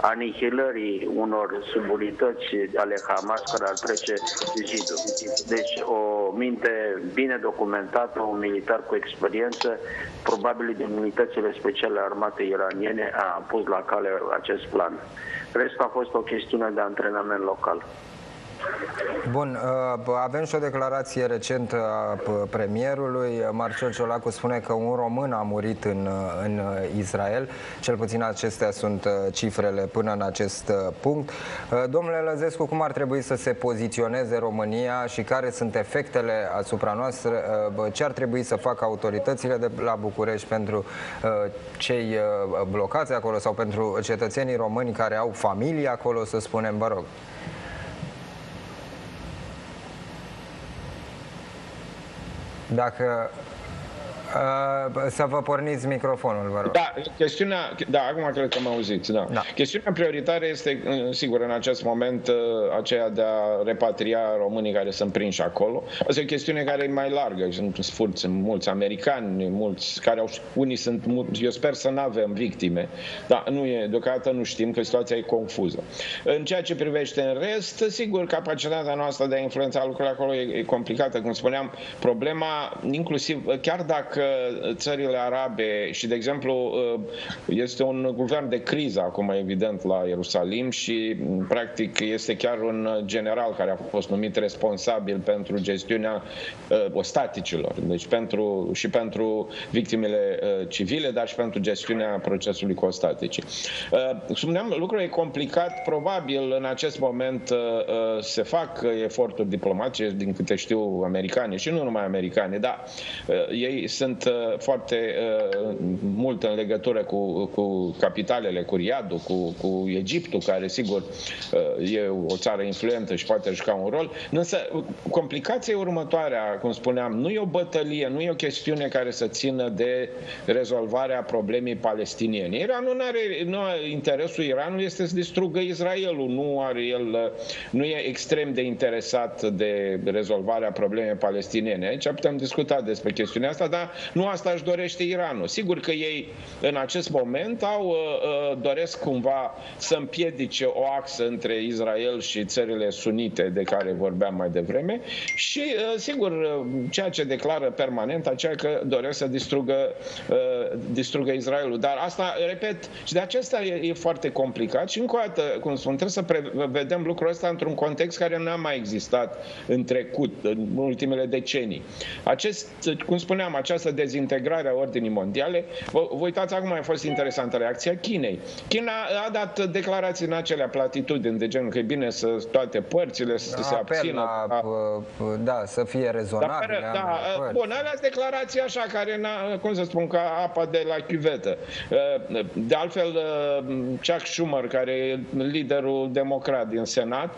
anihilării unor subunități ale Hamas care ar trece zidul. Deci o minte bine documentată, un militar cu experiență, probabil din unitățile speciale armate iraniene, a pus la cale acest plan. Restul a fost o chestiune de antrenament local. Bun, uh, avem și o declarație recentă a premierului. Marcel Ciolacu spune că un român a murit în, uh, în Israel. Cel puțin acestea sunt uh, cifrele până în acest punct. Domnule Lăzescu, cum ar trebui să se poziționeze România și care sunt efectele asupra noastră? Ce ar trebui să facă autoritățile de la București pentru cei blocați acolo sau pentru cetățenii români care au familie acolo, să spunem, vă rog? Dacă Uh, să vă porniți microfonul, vă rog. Da, chestiunea, da, acum cred că mă auziți, da. da. Chestiunea prioritară este, uh, sigur, în acest moment, uh, aceea de a repatria românii care sunt prinși acolo. Asta e o chestiune care e mai largă, sunt furți mulți americani, mulți care au, unii sunt, eu sper să nu avem victime, dar nu e, deocamdată nu știm că situația e confuză. În ceea ce privește în rest, sigur, capacitatea noastră de a influența lucrurile acolo e, e complicată, cum spuneam, problema, inclusiv, chiar dacă țările arabe și, de exemplu, uh, este un guvern de criză acum, evident, la Ierusalim și, practic, este chiar un general care a fost numit responsabil pentru gestiunea uh, ostaticilor, deci pentru, și pentru victimele uh, civile, dar și pentru gestiunea procesului cu ostatici. Spuneam, lucrul e complicat, probabil în acest moment se fac eforturi diplomatice, din câte știu, americani și nu numai americani, dar ei sunt sunt foarte mult în legătură cu, cu capitalele, cu Riadul, cu, cu Egiptul, care sigur e o țară influentă și poate juca un rol. Însă complicația următoarea, cum spuneam, nu e o bătălie, nu e o chestiune care să țină de rezolvarea problemei palestiniene. Iranul nu are, nu are interesul Iranului este să distrugă Israelul, nu are el, nu e extrem de interesat de rezolvarea problemei palestiniene. Aici putem discuta despre chestiunea asta, dar nu asta își dorește Iranul. Sigur că ei în acest moment au, uh, uh, doresc cumva să împiedice o axă între Israel și țările sunite de care vorbeam mai devreme și, uh, sigur, ceea ce declară permanent, aceea că doresc să distrugă, distrugă Israelul. Dar asta, repet, și de acesta e, e foarte complicat și încă o dată, cum spun, trebuie să vedem lucrul ăsta într-un context care n-a mai existat în trecut, în ultimele decenii. Acest, cum spuneam, această dezintegrare a ordinii mondiale, vă, vă uitați acum, a fost interesantă reacția Chinei. China a dat declarații în acelea platitudini de genul că e bine să toate părțile să se abțină. La, da, da, să fie rezonabil. Da, da, bun, alea declarații așa care, cum să spun, ca apa de la chiuvetă. De altfel, Chuck Schumer, care e liderul democrat din Senat,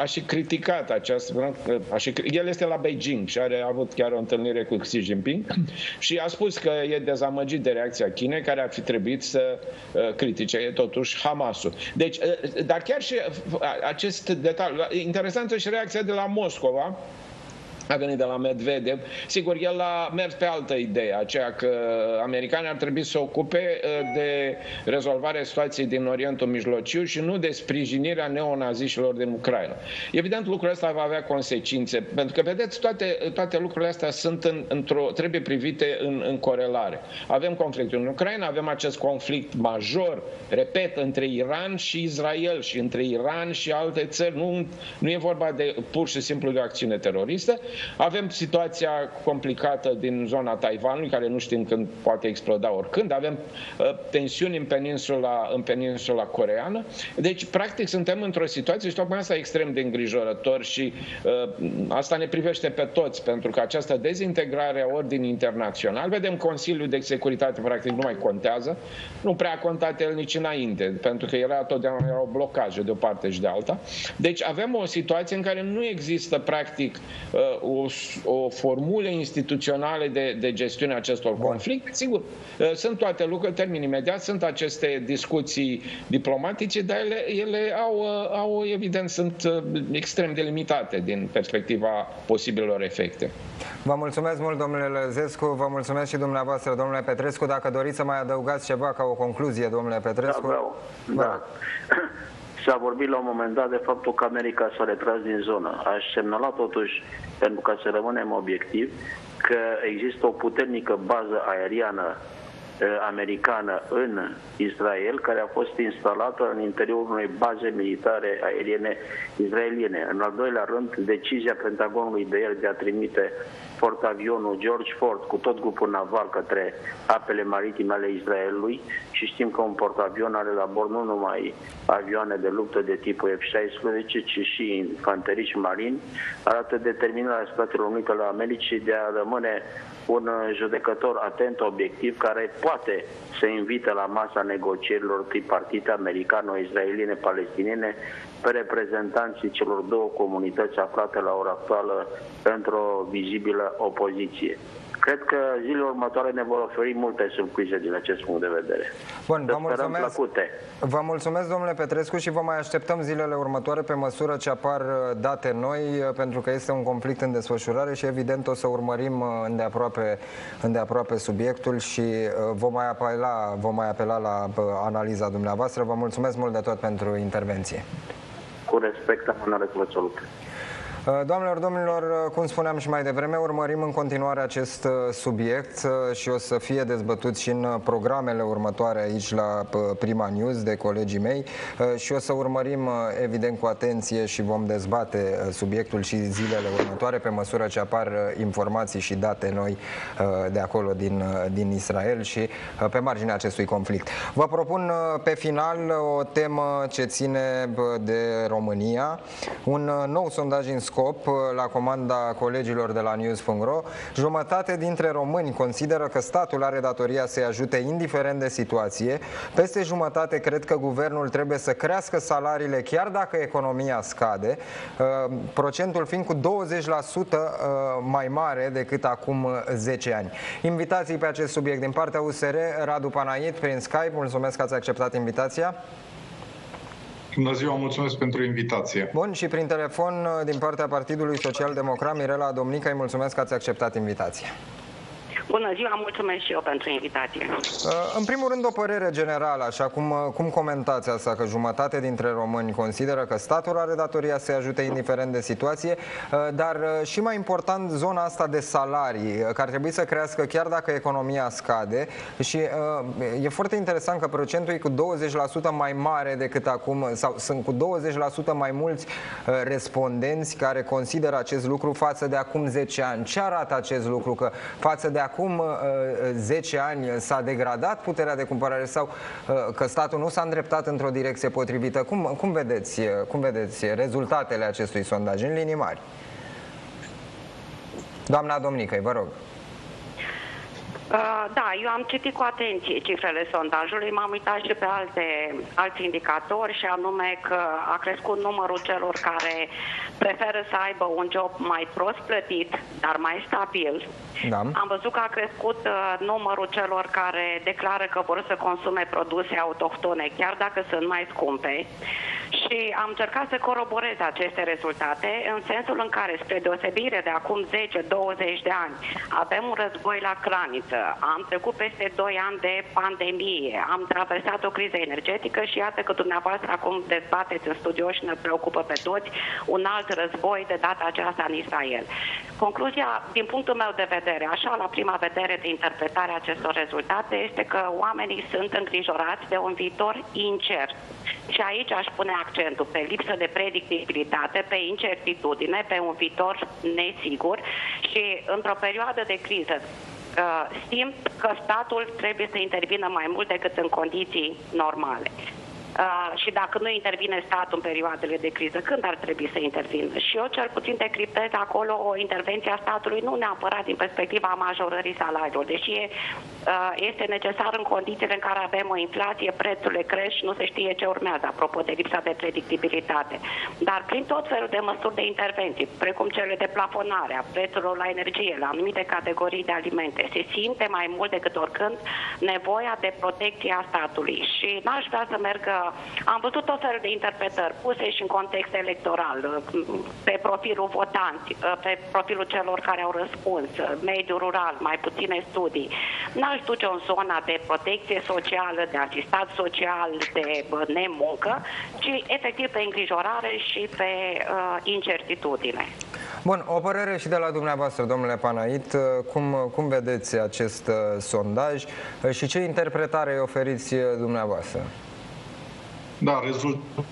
a și criticat această... A și, el este la Beijing și are avut chiar o întâlnire cu Xi Jinping și a spus că e dezamăgit de reacția Chinei, care ar fi trebuit să uh, critique totuși Hamasul. Deci, uh, dar chiar și uh, acest detaliu, interesantă și reacția de la Moscova, a venit de la Medvedev. Sigur, el a mers pe altă idee, aceea că americanii ar trebui să se ocupe uh, de rezolvarea situației din Orientul Mijlociu și nu de sprijinirea neonaziștilor din Ucraina. Evident, lucrul ăsta va avea consecințe, pentru că, vedeți, toate, toate lucrurile astea sunt în, într-o, trebuie privite în, în corelare. Avem conflictul în Ucraina, avem acest conflict major, repet, între Iran și Israel și între Iran și alte țări. Nu, nu e vorba de pur și simplu de o acțiune teroristă. Avem situația complicată din zona Taiwanului, care nu știm când poate exploda oricând. Avem uh, tensiuni în peninsula, în peninsula coreană. Deci, practic, suntem într-o situație și tocmai asta e extrem de îngrijorător și uh, asta ne privește pe toți, pentru că această dezintegrare a ordinii internațional, vedem Consiliul de Securitate practic nu mai contează, nu prea a contat el nici înainte, pentru că era totdeauna erau blocaje de o parte și de alta. Deci avem o situație în care nu există practic uh, o, o formule instituționale de, de gestiune a acestor conflicte. Sigur, uh, sunt toate lucruri, termin imediat, sunt aceste discuții diplomatice, dar ele, ele au, uh, au, evident, sunt uh, extrem de limitate din perspectiva posibilor efecte. Vă mulțumesc mult, domnule Lăzescu, vă mulțumesc și dumneavoastră, domnule Petrescu. Dacă doriți să mai adăugați ceva ca o concluzie, domnule Petrescu. Da, vreau. <clears throat> Da. S-a vorbit la un moment dat de faptul că America s-a retras din zonă. Aș semnala totuși, pentru ca să rămânem obiectivi, că există o puternică bază aeriană americană în Israel, care a fost instalată în interiorul unei baze militare aeriene israeliene. În al doilea rând, decizia Pentagonului de ieri de a trimite portavionul George Ford cu tot grupul naval către apele maritime ale Israelului și știm că un portavion are la bord nu numai avioane de luptă de tipul F-16, ci și infanteriști marini, arată determinarea Statelor Unite ale Americii de a rămâne un judecător atent, obiectiv, care poate să invite la masa negocierilor tripartite americano-israeliene, palestiniene, pe reprezentanții celor două comunități aflate la ora actuală într-o vizibilă opoziție. Cred că zilele următoare ne vor oferi multe surprize din acest punct de vedere. Bun, vă mulțumesc. Plăcute. Vă mulțumesc, domnule Petrescu, și vă mai așteptăm zilele următoare pe măsură ce apar uh, date noi, uh, pentru că este un conflict în desfășurare și evident o să urmărim uh, îndeaproape, îndeaproape subiectul și vom mai, apela, vom mai apela la analiza dumneavoastră. Vă mulțumesc mult de tot pentru intervenție. Cu respect, am vă salut. Uh, doamnelor, domnilor, uh, cum spuneam și mai devreme, urmărim în continuare acest uh, subiect și o să fie dezbătut și în programele următoare aici la Prima News de colegii mei și o să urmărim evident cu atenție și vom dezbate subiectul și zilele următoare pe măsură ce apar informații și date noi de acolo din, din Israel și pe marginea acestui conflict. Vă propun pe final o temă ce ține de România, un nou sondaj în Demoscop uh, la comanda colegilor de la News.ro. Jumătate dintre români consideră că statul are datoria să-i ajute indiferent de situație. Peste jumătate cred că guvernul trebuie să crească salariile chiar dacă economia scade, uh, procentul fiind cu 20% mai mare decât acum 10 ani. Invitații pe acest subiect din partea USR, Radu Panait prin Skype. Mulțumesc că ați acceptat invitația. Bună ziua, mulțumesc pentru invitație. Bun, și prin telefon din partea Partidului Social Democrat, Mirela Domnica, îi mulțumesc că ați acceptat invitația. Bună ziua, mulțumesc și eu pentru invitație. Uh, în primul rând, o părere generală, așa cum, uh, cum comentați asta, că jumătate dintre români consideră că statul are datoria să-i ajute indiferent de situație, uh, dar și mai important, zona asta de salarii, care ar trebui să crească chiar dacă economia scade și e foarte interesant că procentul e cu 20% mai mare decât acum, sau sunt cu 20% mai mulți respondenți care consideră acest lucru față de acum 10 ani. Ce arată acest lucru? Că față de acum acum 10 uh, ani s-a degradat puterea de cumpărare sau uh, că statul nu s-a îndreptat într-o direcție potrivită? Cum, cum, vedeți, uh, cum vedeți rezultatele acestui sondaj în linii mari? Doamna Domnică, vă rog. Uh, da, eu am citit cu atenție cifrele sondajului, m-am uitat și pe alte, alți indicatori și anume că a crescut numărul celor care preferă să aibă un job mai prost plătit, dar mai stabil. Da. Am văzut că a crescut uh, numărul celor care declară că vor să consume produse autohtone, chiar dacă sunt mai scumpe și am încercat să coroborez aceste rezultate în sensul în care, spre deosebire de acum 10-20 de ani, avem un război la graniță, am trecut peste 2 ani de pandemie, am traversat o criză energetică și iată că dumneavoastră acum dezbateți în studio și ne preocupă pe toți un alt război de data aceasta în Israel. Concluzia, din punctul meu de vedere, așa la prima vedere de interpretare a acestor rezultate, este că oamenii sunt îngrijorați de un viitor incert. Și aici aș pune accentul pe lipsă de predictibilitate, pe incertitudine, pe un viitor nesigur și într-o perioadă de criză simt că statul trebuie să intervină mai mult decât în condiții normale. Uh, și dacă nu intervine statul în perioadele de criză, când ar trebui să intervină? Și eu cel puțin decriptez acolo o intervenție a statului, nu neapărat din perspectiva majorării salariilor, deși e, uh, este necesar în condițiile în care avem o inflație, prețurile cresc și nu se știe ce urmează, apropo de lipsa de predictibilitate. Dar prin tot felul de măsuri de intervenții, precum cele de plafonare a prețurilor la energie, la anumite categorii de alimente, se simte mai mult decât oricând nevoia de protecție a statului. Și n-aș vrea să meargă am văzut tot felul de interpretări puse și în context electoral, pe profilul votanți, pe profilul celor care au răspuns, mediul rural, mai puține studii. N-aș duce în zona de protecție socială, de asistat social, de nemuncă, ci efectiv pe îngrijorare și pe uh, incertitudine. Bun, o părere și de la dumneavoastră, domnule Panait. Cum, cum vedeți acest uh, sondaj și ce interpretare oferiți dumneavoastră? Da, rezultat.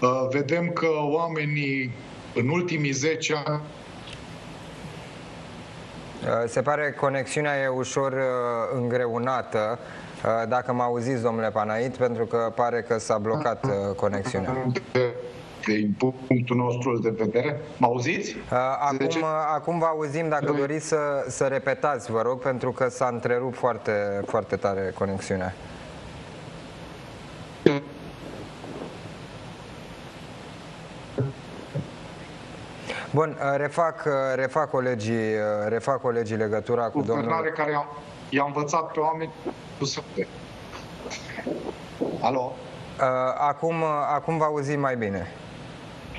Uh, vedem că oamenii în ultimii 10 ani uh, se pare conexiunea e ușor uh, îngreunată. Dacă mă auziți, domnule Panait, pentru că pare că s-a blocat conexiunea. Din punctul nostru de vedere. Mă auziți? Acum, acum vă auzim, dacă doriți să, să repetați, vă rog, pentru că s-a întrerupt foarte, foarte tare conexiunea. Bun, refac, refac, colegii, refac colegii legătura cu domnul... care i-a învățat pe oameni cu Alo? Acum, acum vă auzim mai bine.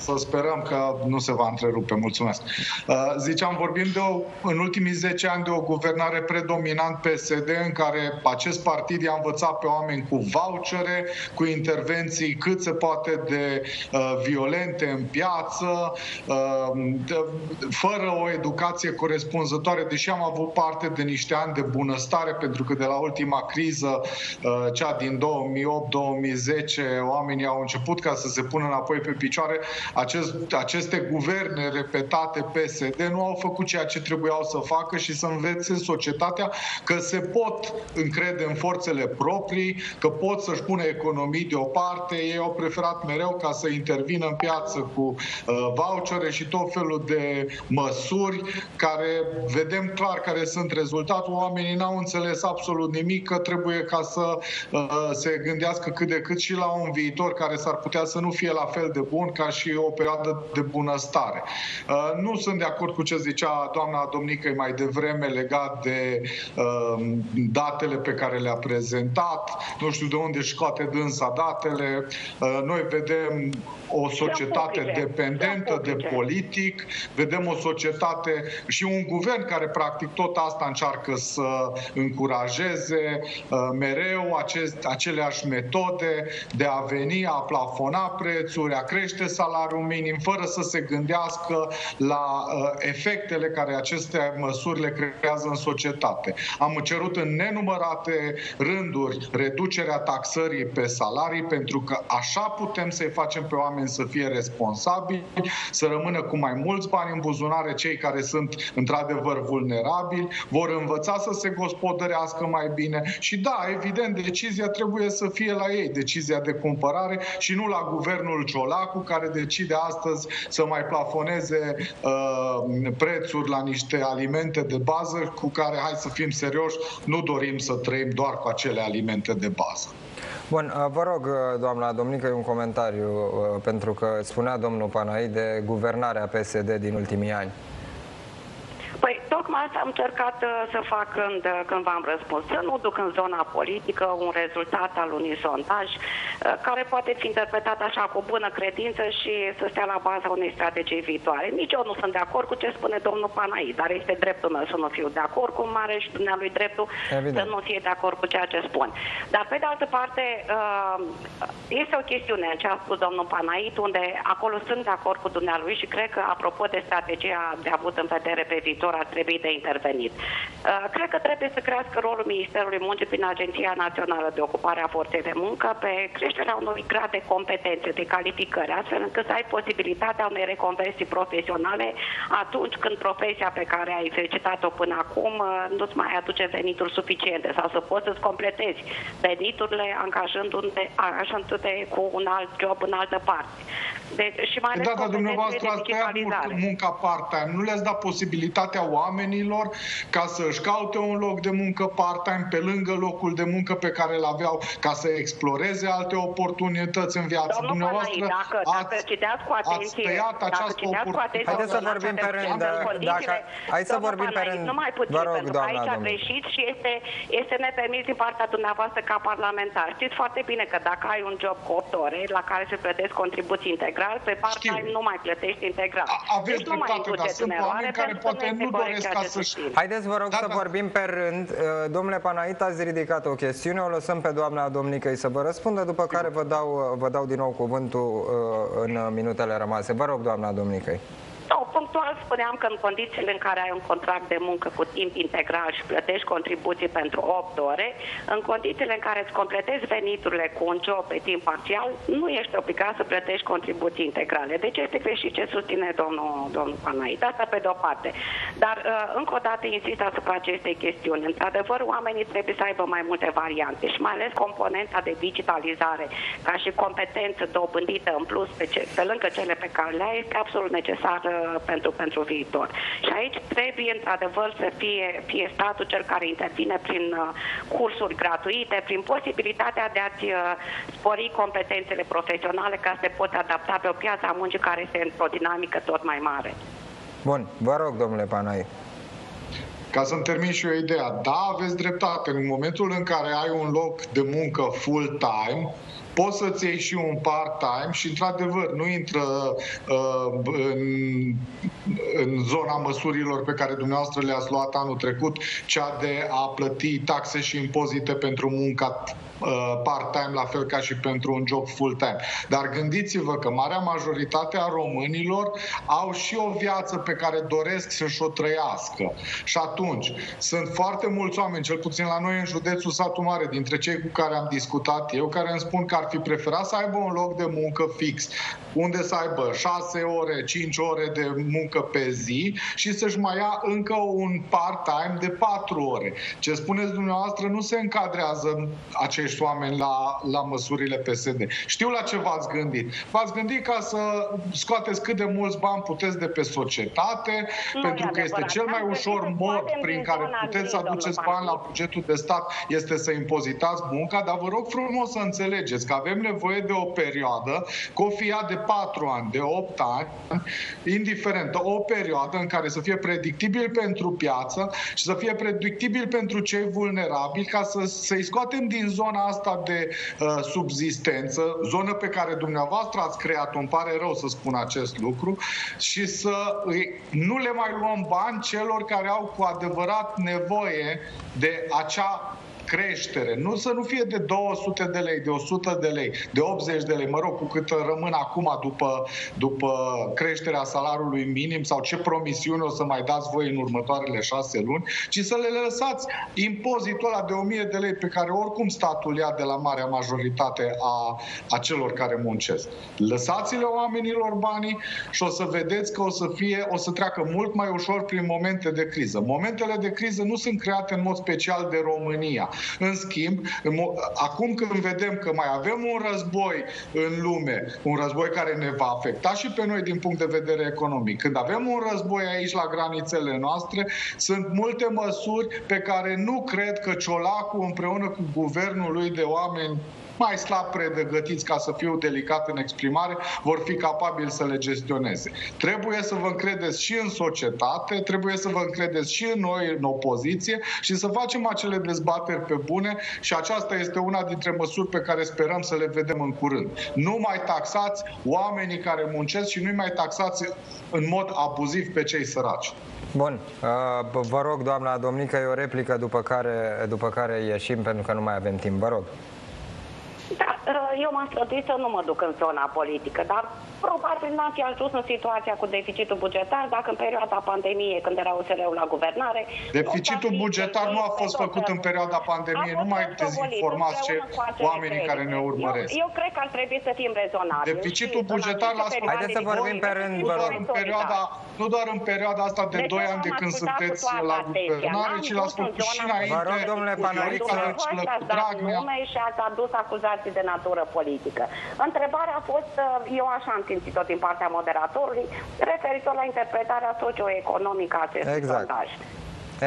Să sperăm că nu se va întrerupe. Mulțumesc. Uh, ziceam, vorbim de o, în ultimii 10 ani de o guvernare predominant PSD în care acest partid i-a învățat pe oameni cu vouchere, cu intervenții cât se poate de uh, violente în piață, uh, de, fără o educație corespunzătoare, deși am avut parte de niște ani de bunăstare, pentru că de la ultima criză, uh, cea din 2008-2010, oamenii au început ca să se pună înapoi pe picioare, acest, aceste guverne repetate PSD nu au făcut ceea ce trebuiau să facă și să învețe societatea că se pot încrede în forțele proprii, că pot să-și pune economii deoparte. Ei au preferat mereu ca să intervină în piață cu uh, vouchere și tot felul de măsuri care vedem clar care sunt rezultatul. Oamenii n-au înțeles absolut nimic că trebuie ca să uh, se gândească cât de cât și la un viitor care s-ar putea să nu fie la fel de bun ca și o perioadă de bunăstare. Uh, nu sunt de acord cu ce zicea doamna Domnică mai devreme legat de uh, datele pe care le-a prezentat. Nu știu de unde scoate dânsa datele. Uh, noi vedem o societate dependentă de politic, vedem o societate și un guvern care practic tot asta încearcă să încurajeze mereu acest, aceleași metode de a veni, a plafona prețuri, a crește salariul minim, fără să se gândească la uh, efectele care aceste măsuri le creează în societate. Am cerut în nenumărate rânduri reducerea taxării pe salarii, pentru că așa putem să-i facem pe oameni să fie responsabili, să rămână cu mai mulți bani în buzunare cei care sunt într-adevăr vulnerabili, vor învăța să se gospodărească mai bine și da, evident, decizia trebuie să fie la ei, decizia de cumpărare și nu la guvernul Ciolacu, care decide astăzi să mai plafoneze uh, prețuri la niște alimente de bază cu care, hai să fim serioși, nu dorim să trăim doar cu acele alimente de bază. Bun, uh, vă rog, uh, doamna Domnică, un comentariu, uh, pentru că spunea domnul Panai de guvernarea PSD din ultimii ani. Păi, tocmai asta am încercat uh, să fac când, uh, când v-am răspuns. Să nu duc în zona politică un rezultat al unui sondaj uh, care poate fi interpretat așa cu bună credință și să stea la baza unei strategii viitoare. Nici eu nu sunt de acord cu ce spune domnul Panai, dar este dreptul meu să nu fiu de acord cu mare și dumnealui dreptul Evident. să nu fie de acord cu ceea ce spun. Dar, pe de altă parte, este o chestiune ce a spus domnul Panait, unde acolo sunt de acord cu dumnealui și cred că, apropo de strategia de avut în vedere pe viitor, sector ar trebui de intervenit. Uh, cred că trebuie să crească rolul Ministerului Muncii prin Agenția Națională de Ocupare a Forței de Muncă pe creșterea unui grad de competențe, de calificări, astfel încât să ai posibilitatea unei reconversii profesionale atunci când profesia pe care ai exercitat-o până acum uh, nu-ți mai aduce venituri suficiente sau să poți să-ți completezi veniturile angajându-te, angajându-te cu un alt job în altă parte. Deci, și mai ales da, dar dumneavoastră ați tăiat munca part-time. Nu le-ați dat posibilitatea oamenilor ca să-și caute un loc de muncă part-time pe lângă locul de muncă pe care îl aveau, ca să exploreze alte oportunități în viață. Domnul dumneavoastră Panai, dacă, ați, dacă citeați cu atenție, ați tăiat această oportunitate. Haideți să vorbim pe rând. Dacă, hai să vorbim pe rând. Nu mai puțin, Vă rog, pentru că aici a greșit și este, este nepermis din partea dumneavoastră ca parlamentar. Știți foarte bine că dacă ai un job cu 8 ore la care se plătesc contribuții integral, integral, pe part-time nu mai plătești integral. Aveți deci dreptate, dar sunt oameni care poate nu doresc ca să-și... Haideți, vă rog, da, să da. vorbim pe rând. Uh, domnule Panaita, ați ridicat o chestiune, o lăsăm pe doamna Domnică să vă răspundă, după care vă dau, uh, vă dau din nou cuvântul uh, în minutele rămase. Vă rog, doamna Domnicăi. Nu, punctual spuneam că în condițiile în care ai un contract de muncă cu timp integral și plătești contribuții pentru 8 ore, în condițiile în care îți completezi veniturile cu un job pe timp parțial, nu ești obligat să plătești contribuții integrale. Deci este greșit ce susține domnul, domnul Panait. Asta pe de-o parte. Dar uh, încă o dată insist asupra acestei chestiuni. Într-adevăr, oamenii trebuie să aibă mai multe variante și mai ales componenta de digitalizare ca și competență dobândită în plus pe, ce, pe lângă cele pe care le ai este absolut necesară pentru, pentru viitor. Și aici trebuie, într-adevăr, să fie, fie statul cel care intervine prin uh, cursuri gratuite, prin posibilitatea de a-ți uh, spori competențele profesionale ca să te poți adapta pe o piață a muncii care este într-o dinamică tot mai mare. Bun, vă rog, domnule Panai. Ca să-mi termin și eu ideea, da, aveți dreptate. În momentul în care ai un loc de muncă full-time, poți să-ți iei și un part-time și, într-adevăr, nu intră uh, în în zona măsurilor pe care dumneavoastră le-ați luat anul trecut, cea de a plăti taxe și impozite pentru munca uh, part-time, la fel ca și pentru un job full-time. Dar gândiți-vă că marea majoritate a românilor au și o viață pe care doresc să-și o trăiască. Și atunci, sunt foarte mulți oameni, cel puțin la noi în județul Satu Mare, dintre cei cu care am discutat eu, care îmi spun că ar fi preferat să aibă un loc de muncă fix, unde să aibă 6 ore, 5 ore de muncă pe zi și să-și mai ia încă un part-time de 4 ore. Ce spuneți dumneavoastră nu se încadrează acești oameni la, la măsurile PSD. Știu la ce v-ați gândit. V-ați gândit ca să scoateți cât de mulți bani puteți de pe societate, Nu pentru e că este adevărat. cel mai Am ușor găsit mod scoatem prin din care zona puteți să gri, aduceți domnul bani la Pandit. bugetul de stat este să impozitați munca, dar vă rog frumos să înțelegeți că avem nevoie de o perioadă, că o fie ea de 4 ani, de 8 ani, indiferent, o perioadă în care să fie predictibil pentru piață și să fie predictibil pentru cei vulnerabili ca să, să-i scoatem din zona asta de uh, subzistență, zonă pe care dumneavoastră ați creat-o, îmi pare rău să spun acest lucru, și să îi, nu le mai luăm bani celor care au cu adevărat nevoie de acea creștere. Nu să nu fie de 200 de lei, de 100 de lei, de 80 de lei, mă rog, cu cât rămân acum după, după creșterea salariului minim sau ce promisiuni o să mai dați voi în următoarele șase luni, ci să le lăsați impozitul ăla de 1000 de lei pe care oricum statul ia de la marea majoritate a, a celor care muncesc. Lăsați-le oamenilor banii și o să vedeți că o să fie, o să treacă mult mai ușor prin momente de criză. Momentele de criză nu sunt create în mod special de România. În schimb, în mo- acum când vedem că mai avem un război în lume, un război care ne va afecta și pe noi din punct de vedere economic, când avem un război aici la granițele noastre, sunt multe măsuri pe care nu cred că Ciolacu împreună cu guvernul lui de oameni mai slab pregătiți, ca să fiu delicat în exprimare, vor fi capabili să le gestioneze. Trebuie să vă încredeți și în societate, trebuie să vă încredeți și în noi, în opoziție și să facem acele dezbateri pe bune și aceasta este una dintre măsuri pe care sperăm să le vedem în curând. Nu mai taxați oamenii care muncesc și nu mai taxați în mod abuziv pe cei săraci. Bun, uh, vă rog, doamna Domnică, e o replică după care, după care ieșim pentru că nu mai avem timp. Vă rog. that eu m-am străduit să nu mă duc în zona politică, dar probabil n-am fi ajuns în situația cu deficitul bugetar dacă în perioada pandemiei, când era USL-ul la guvernare... Deficitul nu s-ar fi bugetar nu a cheltuit fost pe tot făcut în felul. perioada pandemiei. A fost Nu mai rostogolit dezinformați ce împreună cu acele oamenii care ne credite. urmăresc. Eu, eu cred că ar trebui să fim rezonabili. Deficitul și în bugetar anumite l-ați făcut perioade Haideți să de vorbim criză pe rând, să vă fim rog. în perioada, nu doar în perioada asta de Deci 2 eu ani de v-am când ascultat cu sunteți toată la atenția. guvernare, N-am ci l-ați dus în făcut și zona înainte. Vă rog, domnule cu Panariță. Viorica Dăncilă, Dumneavoastră cu ați dat Dragnea. nume și ați adus acuzații de natură politică. Întrebarea a fost, uh, eu așa am simțit-o din partea moderatorului, referitor la interpretarea socioeconomică a acestui Exact. sondaj.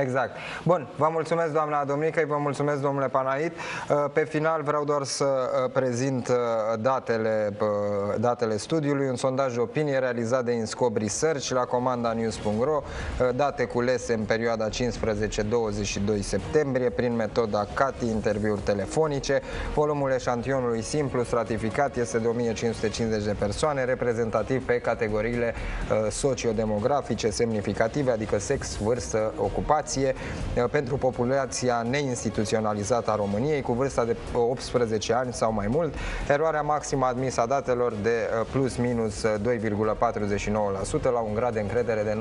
Exact. Bun, vă mulțumesc doamna Domnică, vă mulțumesc domnule Panait. Uh, Pe final vreau doar să uh, prezint uh, datele, uh, datele studiului, un sondaj de opinie realizat de Inscob Research la comanda news.ro, uh, date culese în perioada 15-22 septembrie prin metoda CATI, interviuri telefonice. Volumul eșantionului simplu stratificat este de 1550 de persoane, reprezentativ pe categoriile uh, sociodemografice semnificative, adică sex, vârstă, ocupație, uh, pentru populația neinstituționalizată a României cu vârsta de 18 ani sau mai mult. Eroarea maximă admisă a datelor de uh, plus minus uh, 2,49% la un grad de încredere de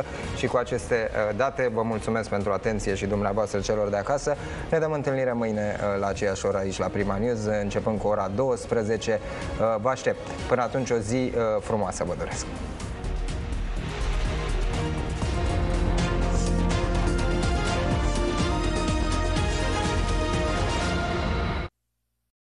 95% și cu aceste uh, date vă mulțumesc pentru atenție și dumneavoastră celor de acasă. Ne dăm întâlnire mâine uh, la aceeași oră aici la Prima News, uh, începând cu ora 12. Uh, Vă aștept. Până atunci o zi uh, frumoasă vă doresc.